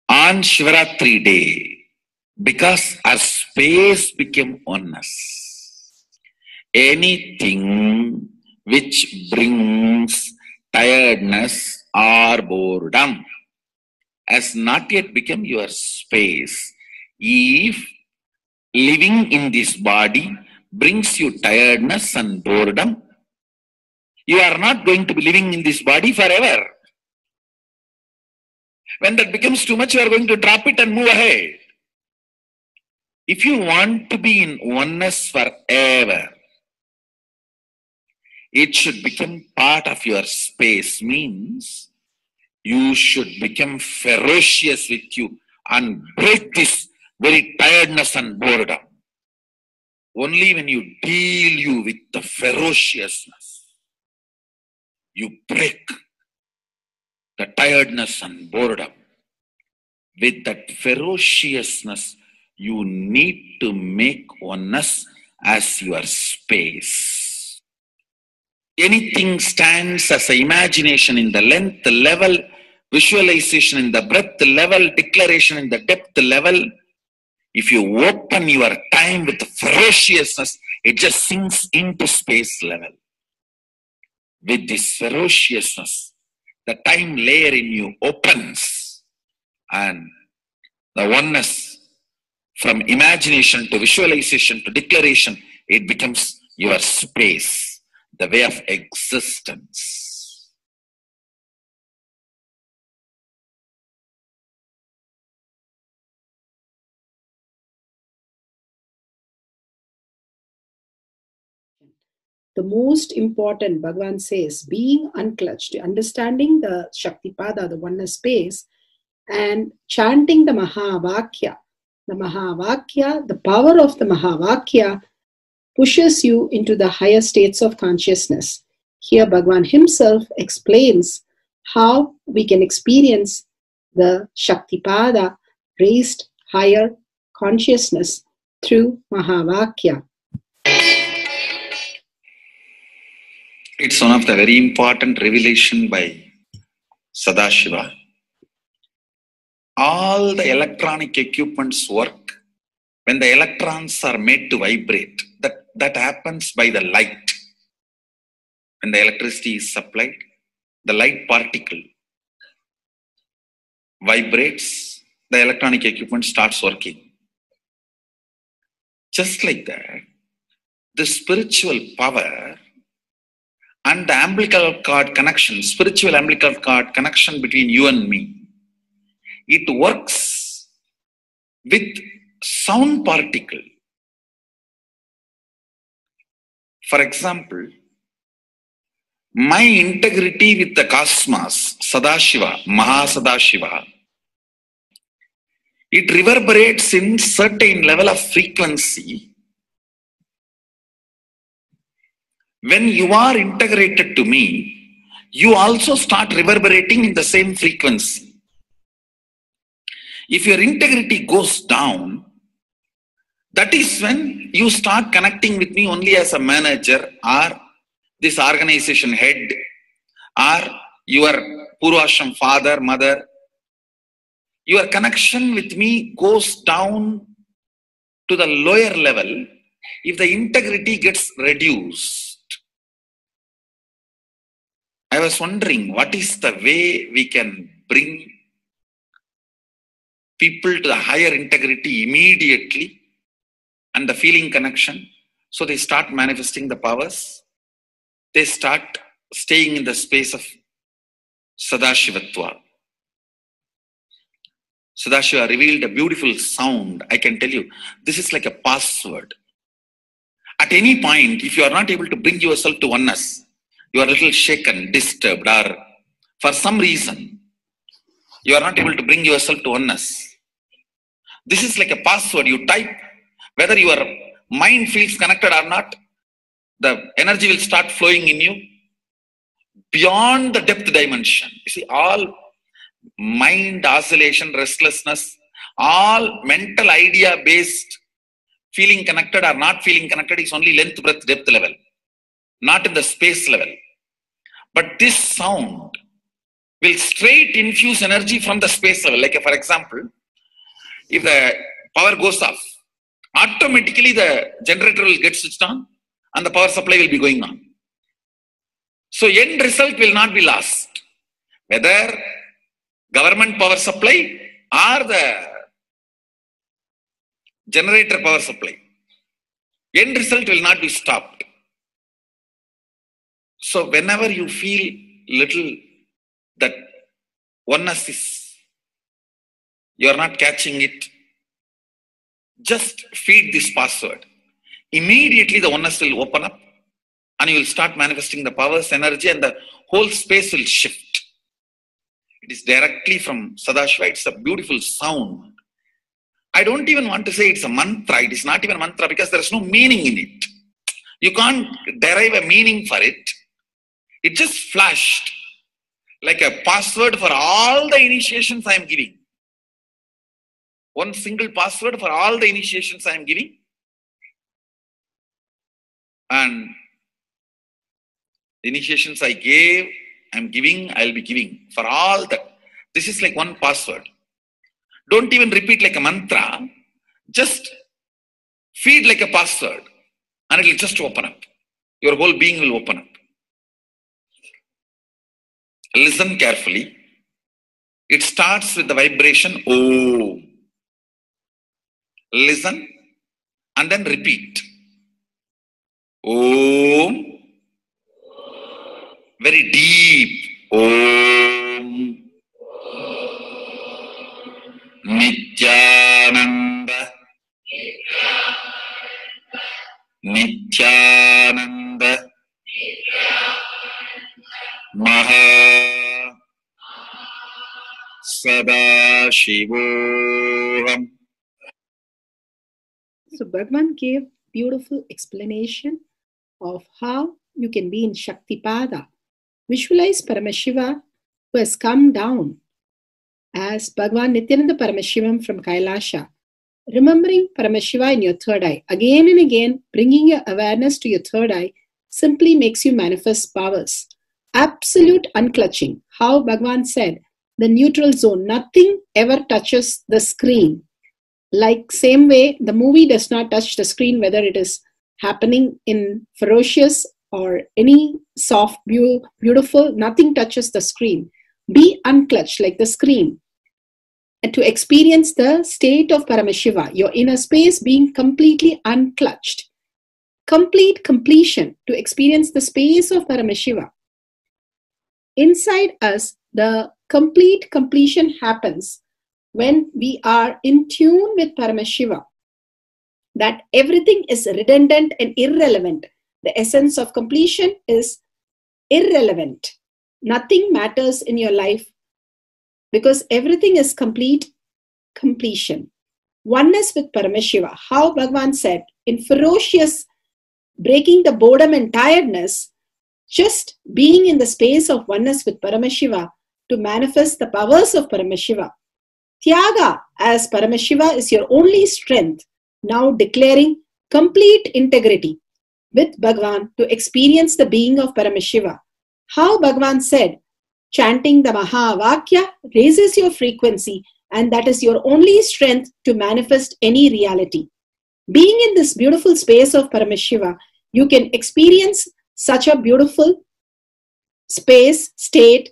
on Shivaratri day because our space became oneness. Anything which brings tiredness or boredom has not yet become your space. If living in this body brings you tiredness and boredom, you are not going to be living in this body forever. When that becomes too much, you are going to drop it and move ahead. If you want to be in oneness forever, it should become part of your space, means you should become ferocious with you and break this very tiredness and boredom. Only when you deal you with the ferociousness, you break the tiredness and boredom. With that ferociousness, you need to make oneness as your space. Anything stands as an imagination in the length the level, visualization in the breadth level, declaration in the depth level. If you open your time with ferociousness, it just sinks into space level. With this ferociousness, the time layer in you opens and the oneness from imagination to visualization to declaration, it becomes your space, the way of existence. The most important, Bhagavan says, being unclutched, understanding the Shaktipada, the oneness space, and chanting the Mahavakya. The Mahavakya, the power of the Mahavakya, pushes you into the higher states of consciousness. Here, Bhagavan himself explains how we can experience the Shaktipada, raised higher consciousness through Mahavakya. It's one of the very important revelation by Sadashiva. All the electronic equipments work when the electrons are made to vibrate. That, that happens by the light. When the electricity is supplied, the light particle vibrates, the electronic equipment starts working. Just like that, the spiritual power and the umbilical cord connection, spiritual umbilical cord connection between you and me, it works with sound particle. For example, my integrity with the cosmos, Sadashiva, Mahasadashiva, it reverberates in certain level of frequency when you are integrated to me you also start reverberating in the same frequency if your integrity goes down that is when you start connecting with me only as a manager or this organization head or your Purvashram father, mother. Your connection with me goes down to the lower level if the integrity gets reduced. I was wondering what is the way we can bring people to the higher integrity immediately and the feeling connection. So they start manifesting the powers. They start staying in the space of Sadashivatva. Sadashiva revealed a beautiful sound. I can tell you, this is like a password. At any point, if you are not able to bring yourself to oneness, you are a little shaken, disturbed, or for some reason, you are not able to bring yourself to oneness. This is like a password. You type whether your mind feels connected or not, the energy will start flowing in you beyond the depth dimension. You see, all mind oscillation, restlessness, all mental idea based feeling connected or not feeling connected is only length, breadth, depth level, not in the space level. But this sound will straight infuse energy from the space level. Like, for example, if the power goes off, automatically the generator will get switched on and the power supply will be going on. So end result will not be lost. Whether government power supply or the generator power supply. End result will not be stopped. So whenever you feel little that oneness is, you are not catching it, just feed this password. Immediately the oneness will open up and you will start manifesting the powers, energy, and the whole space will shift. It is directly from Sadashiva. It's a beautiful sound. I don't even want to say it's a mantra. It is not even a mantra because there is no meaning in it. You can't derive a meaning for it. It just flashed like a password for all the initiations I am giving. One single password for all the initiations I am giving. And the initiations I gave, I'm giving, I'll be giving for all that. This is like one password. Don't even repeat like a mantra. Just feed like a password and it will just open up. Your whole being will open up. Listen carefully. It starts with the vibration Oh. Listen and then repeat. Om. Very deep. Om. Nithyananda. Nithyananda. Maha. Sadashivoham. So Bhagwan gave beautiful explanation of how you can be in Shaktipada. Visualize Paramashiva who has come down as Bhagwan Nithyananda Paramashivam from Kailasa. Remembering Paramashiva in your third eye, again and again, bringing your awareness to your third eye simply makes you manifest powers. Absolute unclutching. How Bhagwan said, the neutral zone, nothing ever touches the screen. Like same way, the movie does not touch the screen, whether it is happening in ferocious or any soft, beautiful, nothing touches the screen. Be unclutched like the screen. And to experience the state of Paramashiva, your inner space being completely unclutched. Complete completion to experience the space of Paramashiva. Inside us, the complete completion happens when we are in tune with Paramashiva. That everything is redundant and irrelevant. The essence of completion is irrelevant. Nothing matters in your life because everything is complete completion. Oneness with Paramashiva. How Bhagavan said in ferocious breaking the boredom and tiredness, just being in the space of oneness with Paramashiva to manifest the powers of Paramashiva. Tyaga as Paramashiva is your only strength, now declaring complete integrity with Bhagavan to experience the being of Paramashiva. How Bhagavan said, chanting the Mahavakya raises your frequency, and that is your only strength to manifest any reality. Being in this beautiful space of Paramashiva, you can experience such a beautiful space, state,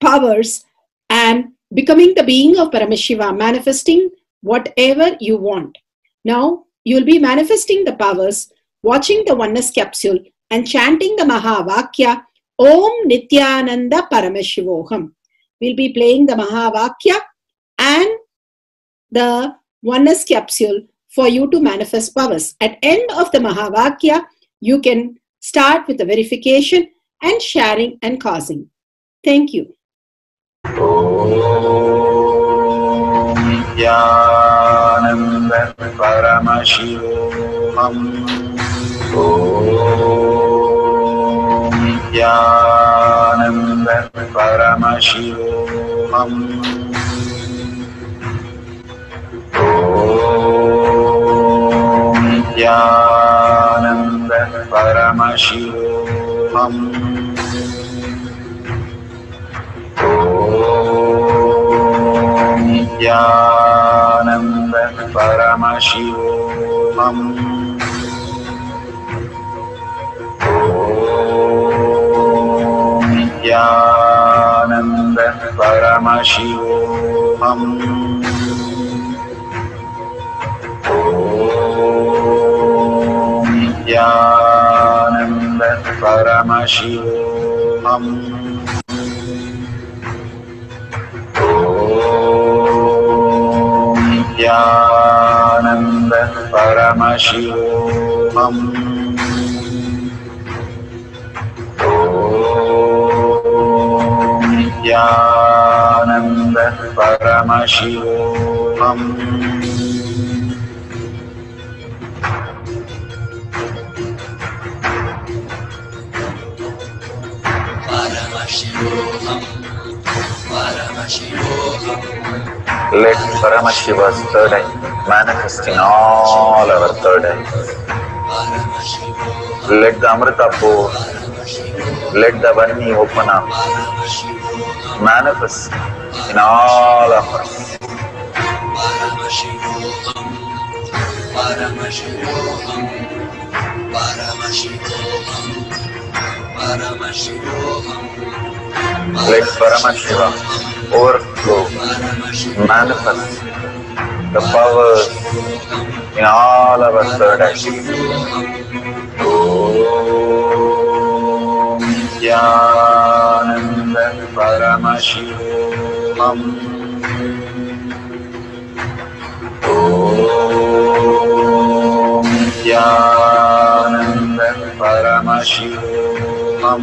powers, and becoming the being of Paramashiva, manifesting whatever you want. Now, you will be manifesting the powers, watching the oneness capsule, and chanting the Mahavakya Om Nithyananda Paramashivoham. We'll be playing the Mahavakya and the oneness capsule for you to manifest powers. At end of the Mahavakya, you can start with the verification and sharing and causing. Thank you. निज्ञानं ॐ पारामासिज्ञानं गर्भ ॐ गर्प पारामाषि नि्यानन्द परमशिवोमम् निनं परमशिवोमम् निद्यानन्दत् परमशिवोमम् ॐ परमशिवम् परमशिवं ओ Paramashivam Paramshiva Let Paramashiva's third eye manifest in all our third eyes. Let the Amrita pour, let the Vani open up, manifest in all of us. Let Paramashiva overflow, manifest the powers in all our third eyes. Om Nityananda Paramashivam Om Nityananda Paramashivam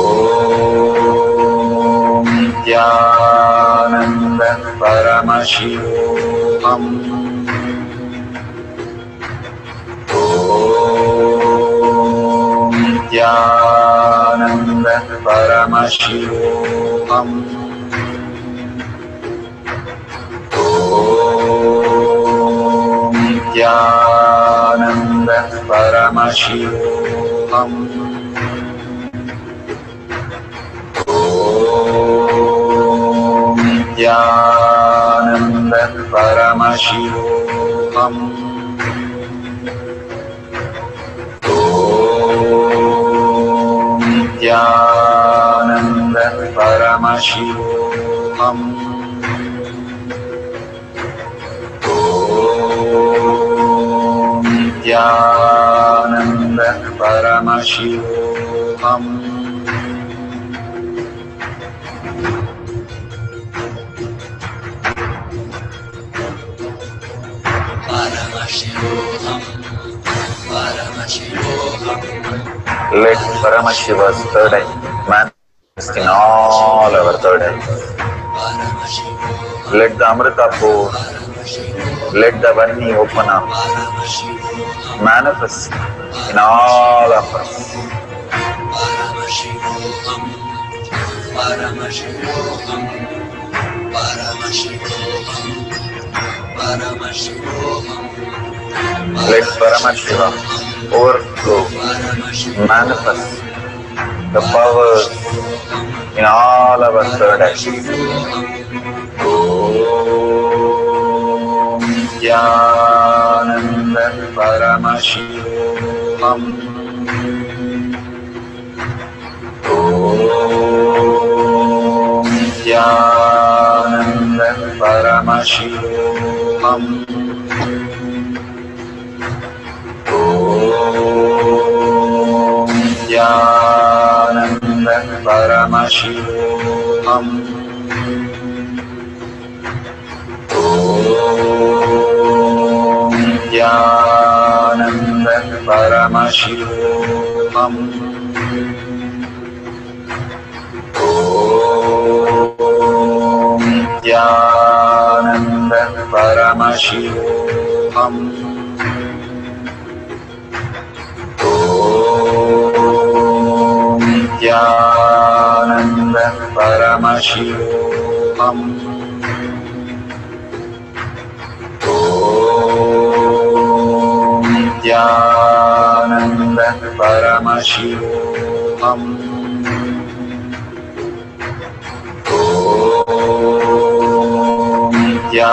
Om नित्यानन्दं Paramashivam Om नित्यानन्दं Paramashivam Om नित्यानन्दं Paramashivam ज्ञानन्दं Paramashivam Om ज्ञानन्दं Paramashivam Om परमशित्यानन्दन Paramashivam Let Paramashiva's third eye manifest in all our third eyes. Let the Amrita pour, let the Vani open up, manifest in all of us. Let Paramashiva overflow, manifest the powers in all our third eyes. Om Nityananda Paramashivam Om Nityananda Paramashivam ॐ ज्ञानन्द परमशिवम् सदाशिवोऽहम् ॐ नित्यानन्द परमशिवोऽहम् ॐ नित्यानन्द परमशिवोऽहम् ॐ नित्या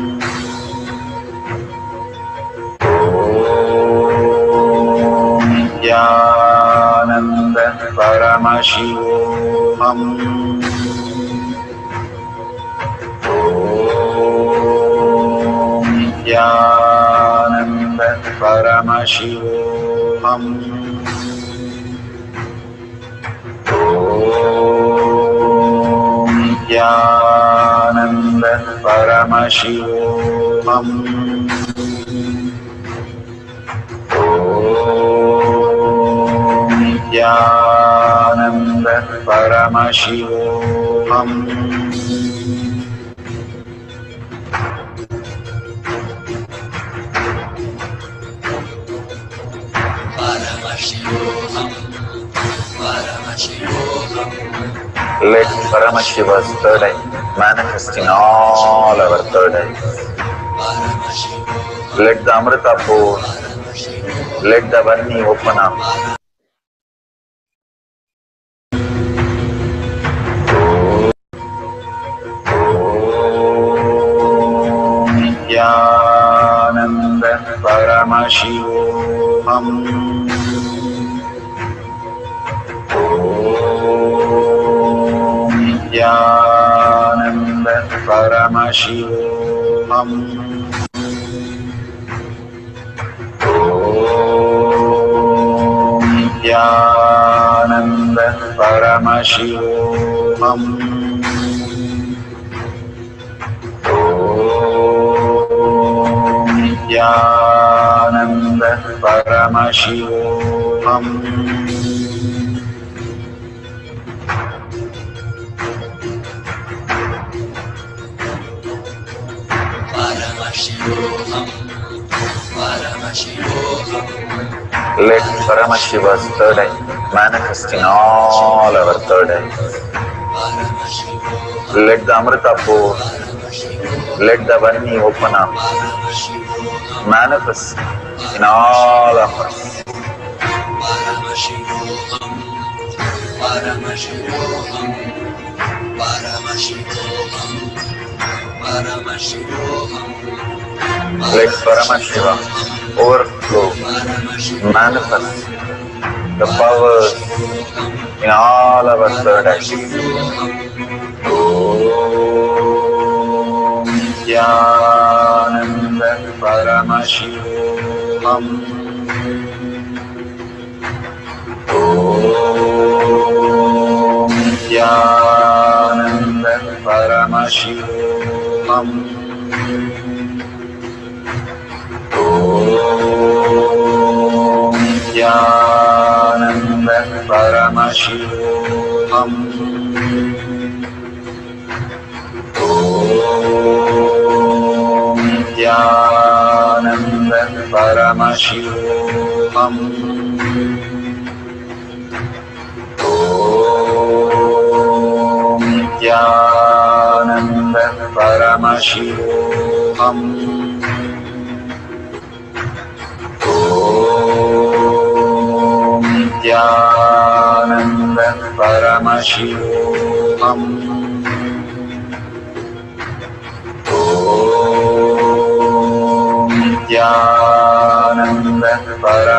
निद्यानन्दन परमशियो नित्यानन्दन परमशि नित्यानन्दन परमशिम् Nityananda Paramashivam Let Paramashiva's third eye manifest in all our third eyes. Let the Amrita pour, let the Varni open up. शिवोऽहम् ॐ ज्ञानन्द परमशिवोऽहम् ॐ ज्ञानन्द Yeah. Nityanand परमशिवोऽहम् Let Paramashiva's third eye manifest in all our third eyes. Let the Amrita pour, let the Vani open up, manifest in all of us. Let Paramashiva overflow, manifest the powers in all our third eyes. Om Nithyananda सर्वम् ॐ ज्ञानन्दं परमशिवम्। ॐ परमशिवम्। ॐ त्यानन्दन् परमशिवम् ॐ परमषि परमशिवम्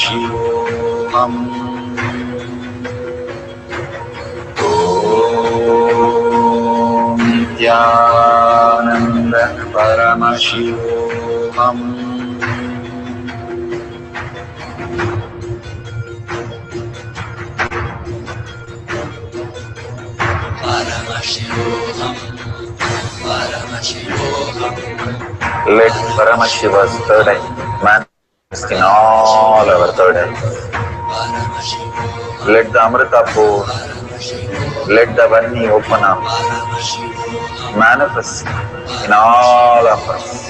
शिवोऽहम् ॐ नित्यानन्द परमशिवोऽहम् Let Paramashiva stir eye manifest in all our third eyes. Let the Amrita pour, let the Vani open up, manifest in all of us.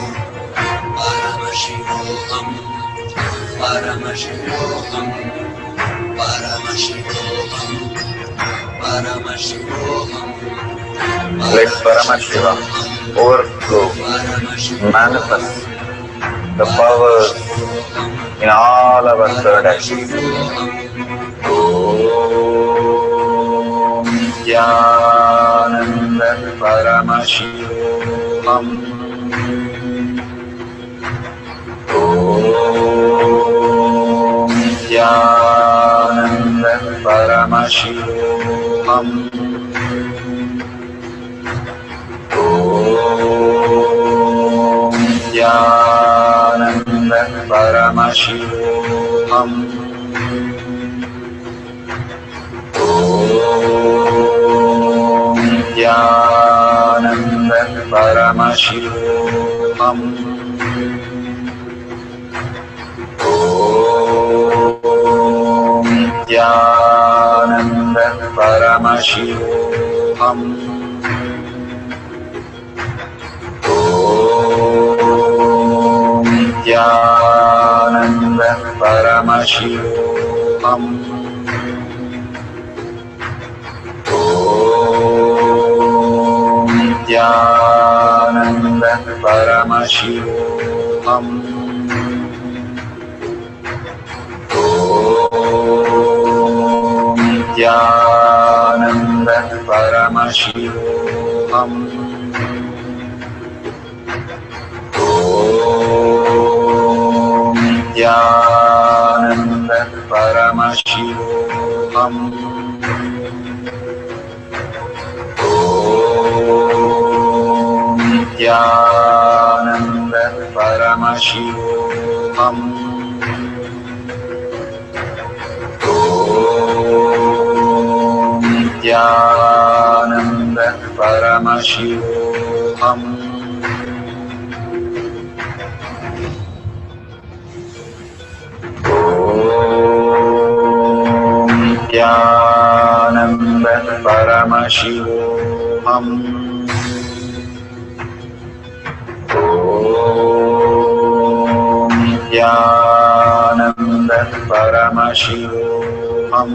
Let Paramashiva overflow, manifest the powers in all our third eyes. Om Nithyananda Paramashivam Om Paramashivam Om आनन्दं परमशिवम् ॐ ज्ञानन्दं परमशिवम् ॐ ज्ञानन्दं परमशिवम् ॐ नित्यानन्द परमशिवम्। परमशिवम्। ॐ नित्यानन्द परमशिवम् शिवोहम ॐ ज्ञानन्दः परमशिवोऽहम्। ॐ ज्ञानन्दः परमशिवोऽहम्।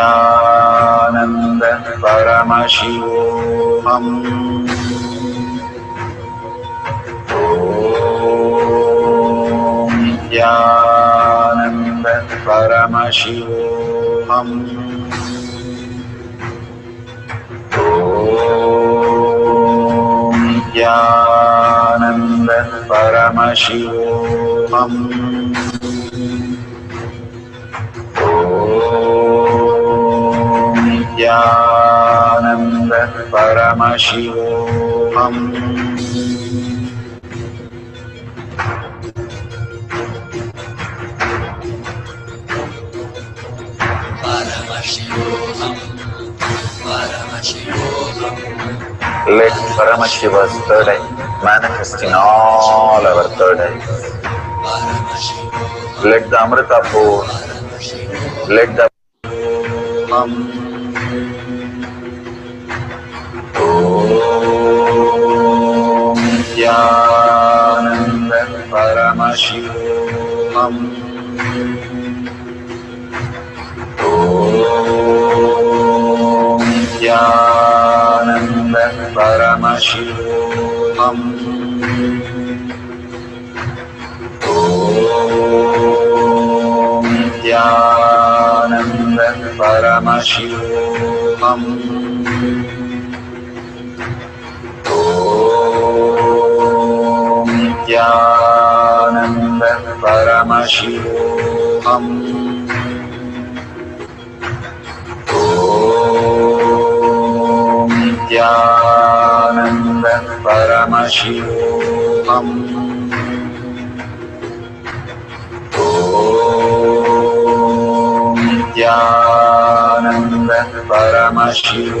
नित्यानन्द परमशिवोमम् ॐ नित्यानन्द परमशिवोमम् ॐ Nityanand परमशिवोमम् Oh. Nityanand Paramashivam Let Paramashiva's third eye manifest in all our third eyes. Let the Amrita pour. Let the Om सच्चिदानन्दं Paramashivam ॐ पारामासि परमशिवम् ॐ त्या परमशिवम् ि नित्यान् परमशि नित्यानन्दन् परमशिम्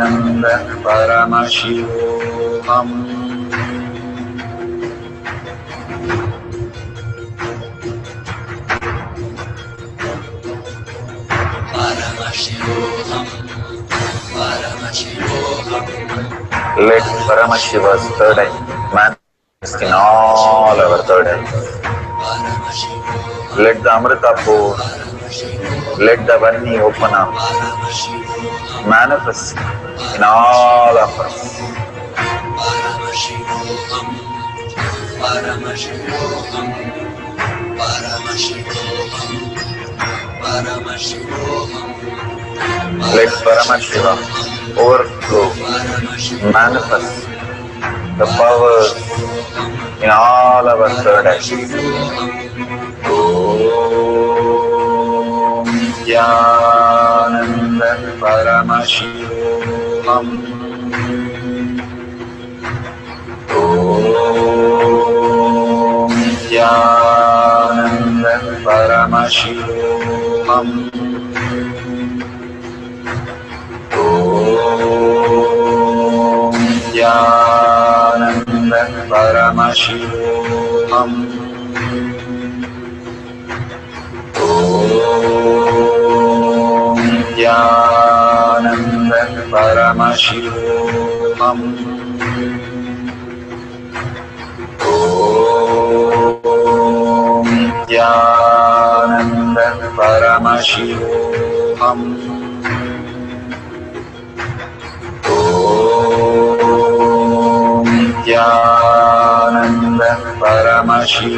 Paramashivam Let Paramashiva's third eye man in all our third eye. Let the Amrita pour, let the Vani open up, manifest in all of us. Let Paramashiva overflow, manifest the powers in all our third eye. Om oh. नित्यानन्दं Paramashivam. Om नित्यानन्दं Paramashivam. Om नित्यानन्दं Paramashivam. Oh नन्दन् परमशि त्यानन्दन् Om ओत्यानन्दन् परमशि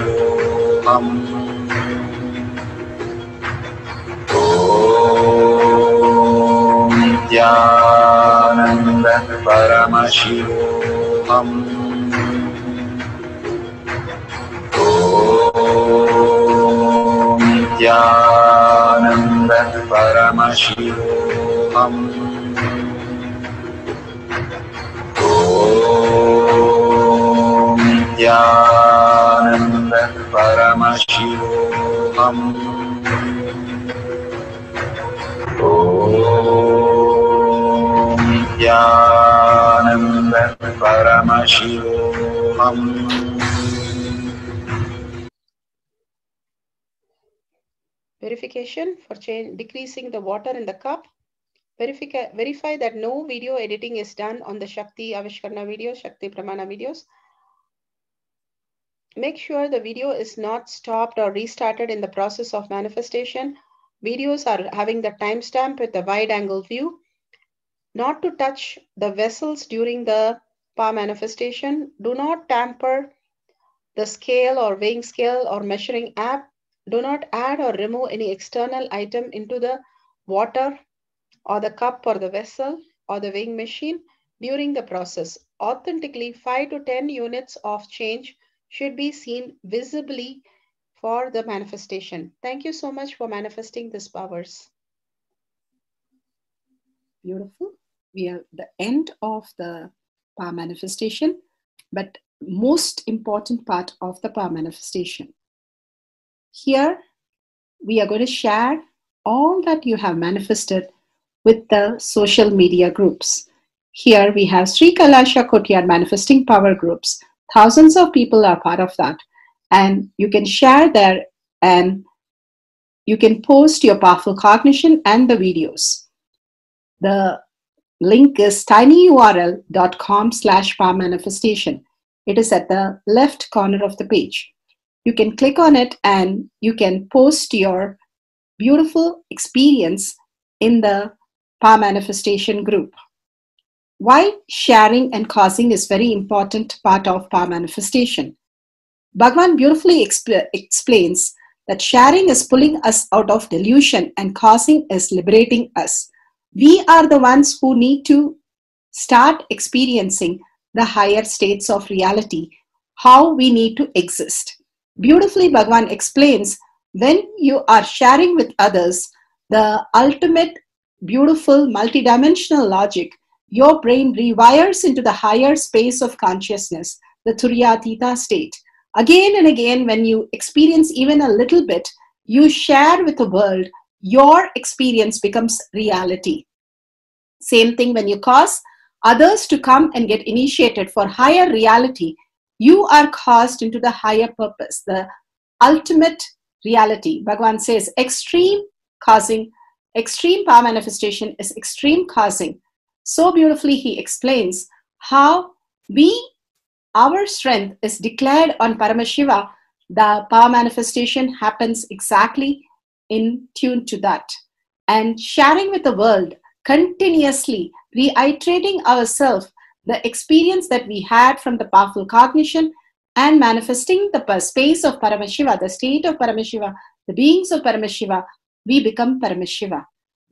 िरोनन्दन परमशिद्यानन्दन् परमशि hmm Verification for change, decreasing the water in the cup. Verify that no video editing is done on the Shakti Avishkarna videos, Shakti Pramana videos. Make sure the video is not stopped or restarted in the process of manifestation. Videos are having the timestamp with the wide angle view. Not to touch the vessels during the PA manifestation. Do not tamper the scale or weighing scale or measuring app. Do not add or remove any external item into the water or the cup or the vessel or the weighing machine during the process. Authentically, 5 to 10 units of change should be seen visibly for the manifestation. Thank you so much for manifesting these powers. Beautiful. We are the end of the power manifestation, but most important part of the power manifestation. Here, we are going to share all that you have manifested with the social media groups. Here we have Sri Kailasa Kotyar manifesting power groups. Thousands of people are part of that. And you can share there and you can post your powerful cognition and the videos. The link is tinyurl.com slash power manifestation. It is at the left corner of the page. You can click on it and you can post your beautiful experience in the power manifestation group. Why sharing and causing is very important part of power manifestation. Bhagwan beautifully exp- explains that sharing is pulling us out of delusion and causing is liberating us. We are the ones who need to start experiencing the higher states of reality, how we need to exist. Beautifully, Bhagwan explains when you are sharing with others the ultimate beautiful multidimensional logic, your brain rewires into the higher space of consciousness, the Turyatita state. Again and again, when you experience even a little bit, you share with the world, your experience becomes reality. Same thing when you cause others to come and get initiated for higher reality, you are caused into the higher purpose, the ultimate reality. Bhagavan says extreme causing, extreme power manifestation is extreme causing. So beautifully, he explains how we our strength is declared on Paramashiva, the power manifestation happens exactly in tune to that. And sharing with the world continuously, reiterating ourselves the experience that we had from the powerful cognition and manifesting the space of Paramashiva, the state of Paramashiva, the beings of Paramashiva, we become Paramashiva.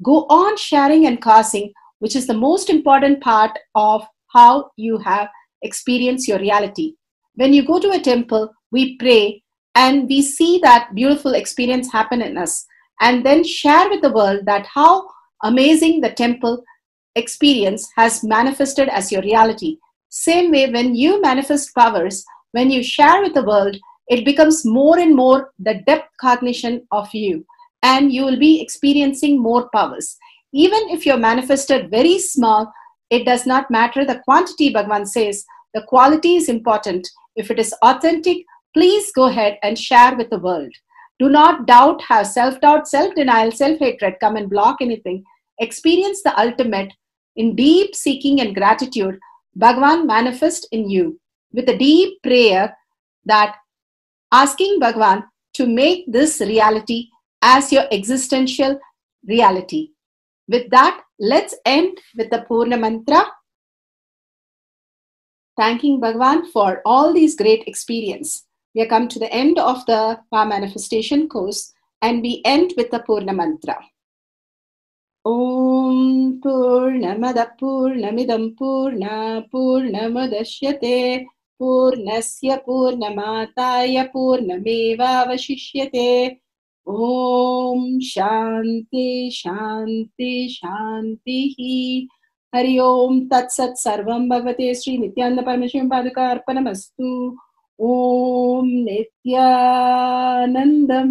Go on sharing and causing, which is the most important part of how you have experienced your reality. When you go to a temple, we pray and we see that beautiful experience happen in us, and then share with the world that how amazing the temple experience has manifested as your reality. Same way, when you manifest powers, when you share with the world, it becomes more and more the depth cognition of you, and you will be experiencing more powers. Even if you're manifested very small, it does not matter the quantity, Bhagavan says. The quality is important. If it is authentic, please go ahead and share with the world. Do not doubt, have self doubt, self denial, self hatred come and block anything. Experience the ultimate in deep seeking and gratitude. Bhagwan manifest in you with a deep prayer that asking Bhagwan to make this reality as your existential reality. With that, let's end with the Purna Mantra. Thanking Bhagwan for all these great experience. We have come to the end of the Power Manifestation course and we end with the Purna Mantra. Om Purnamada Purnamidam Purna Purnamudashyate Purnasya Purnamataya Purnameva Vashishyate Om Shanti Shanti Shanti Hari Om Tat Sat Sarvam Bhagavate Sri Nithyananda Paramashivam Padaka Arpanamastu Om Nithyanandam.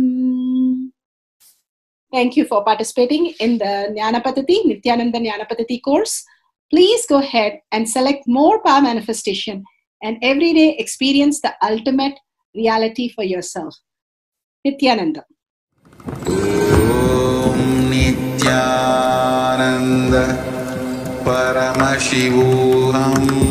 Thank you for participating in the Nyanapatati, Nithyananda Nyanapatati course. Please go ahead and select more power manifestation and every day experience the ultimate reality for yourself. Nithyananda. Om Nithyananda Paramashivoham.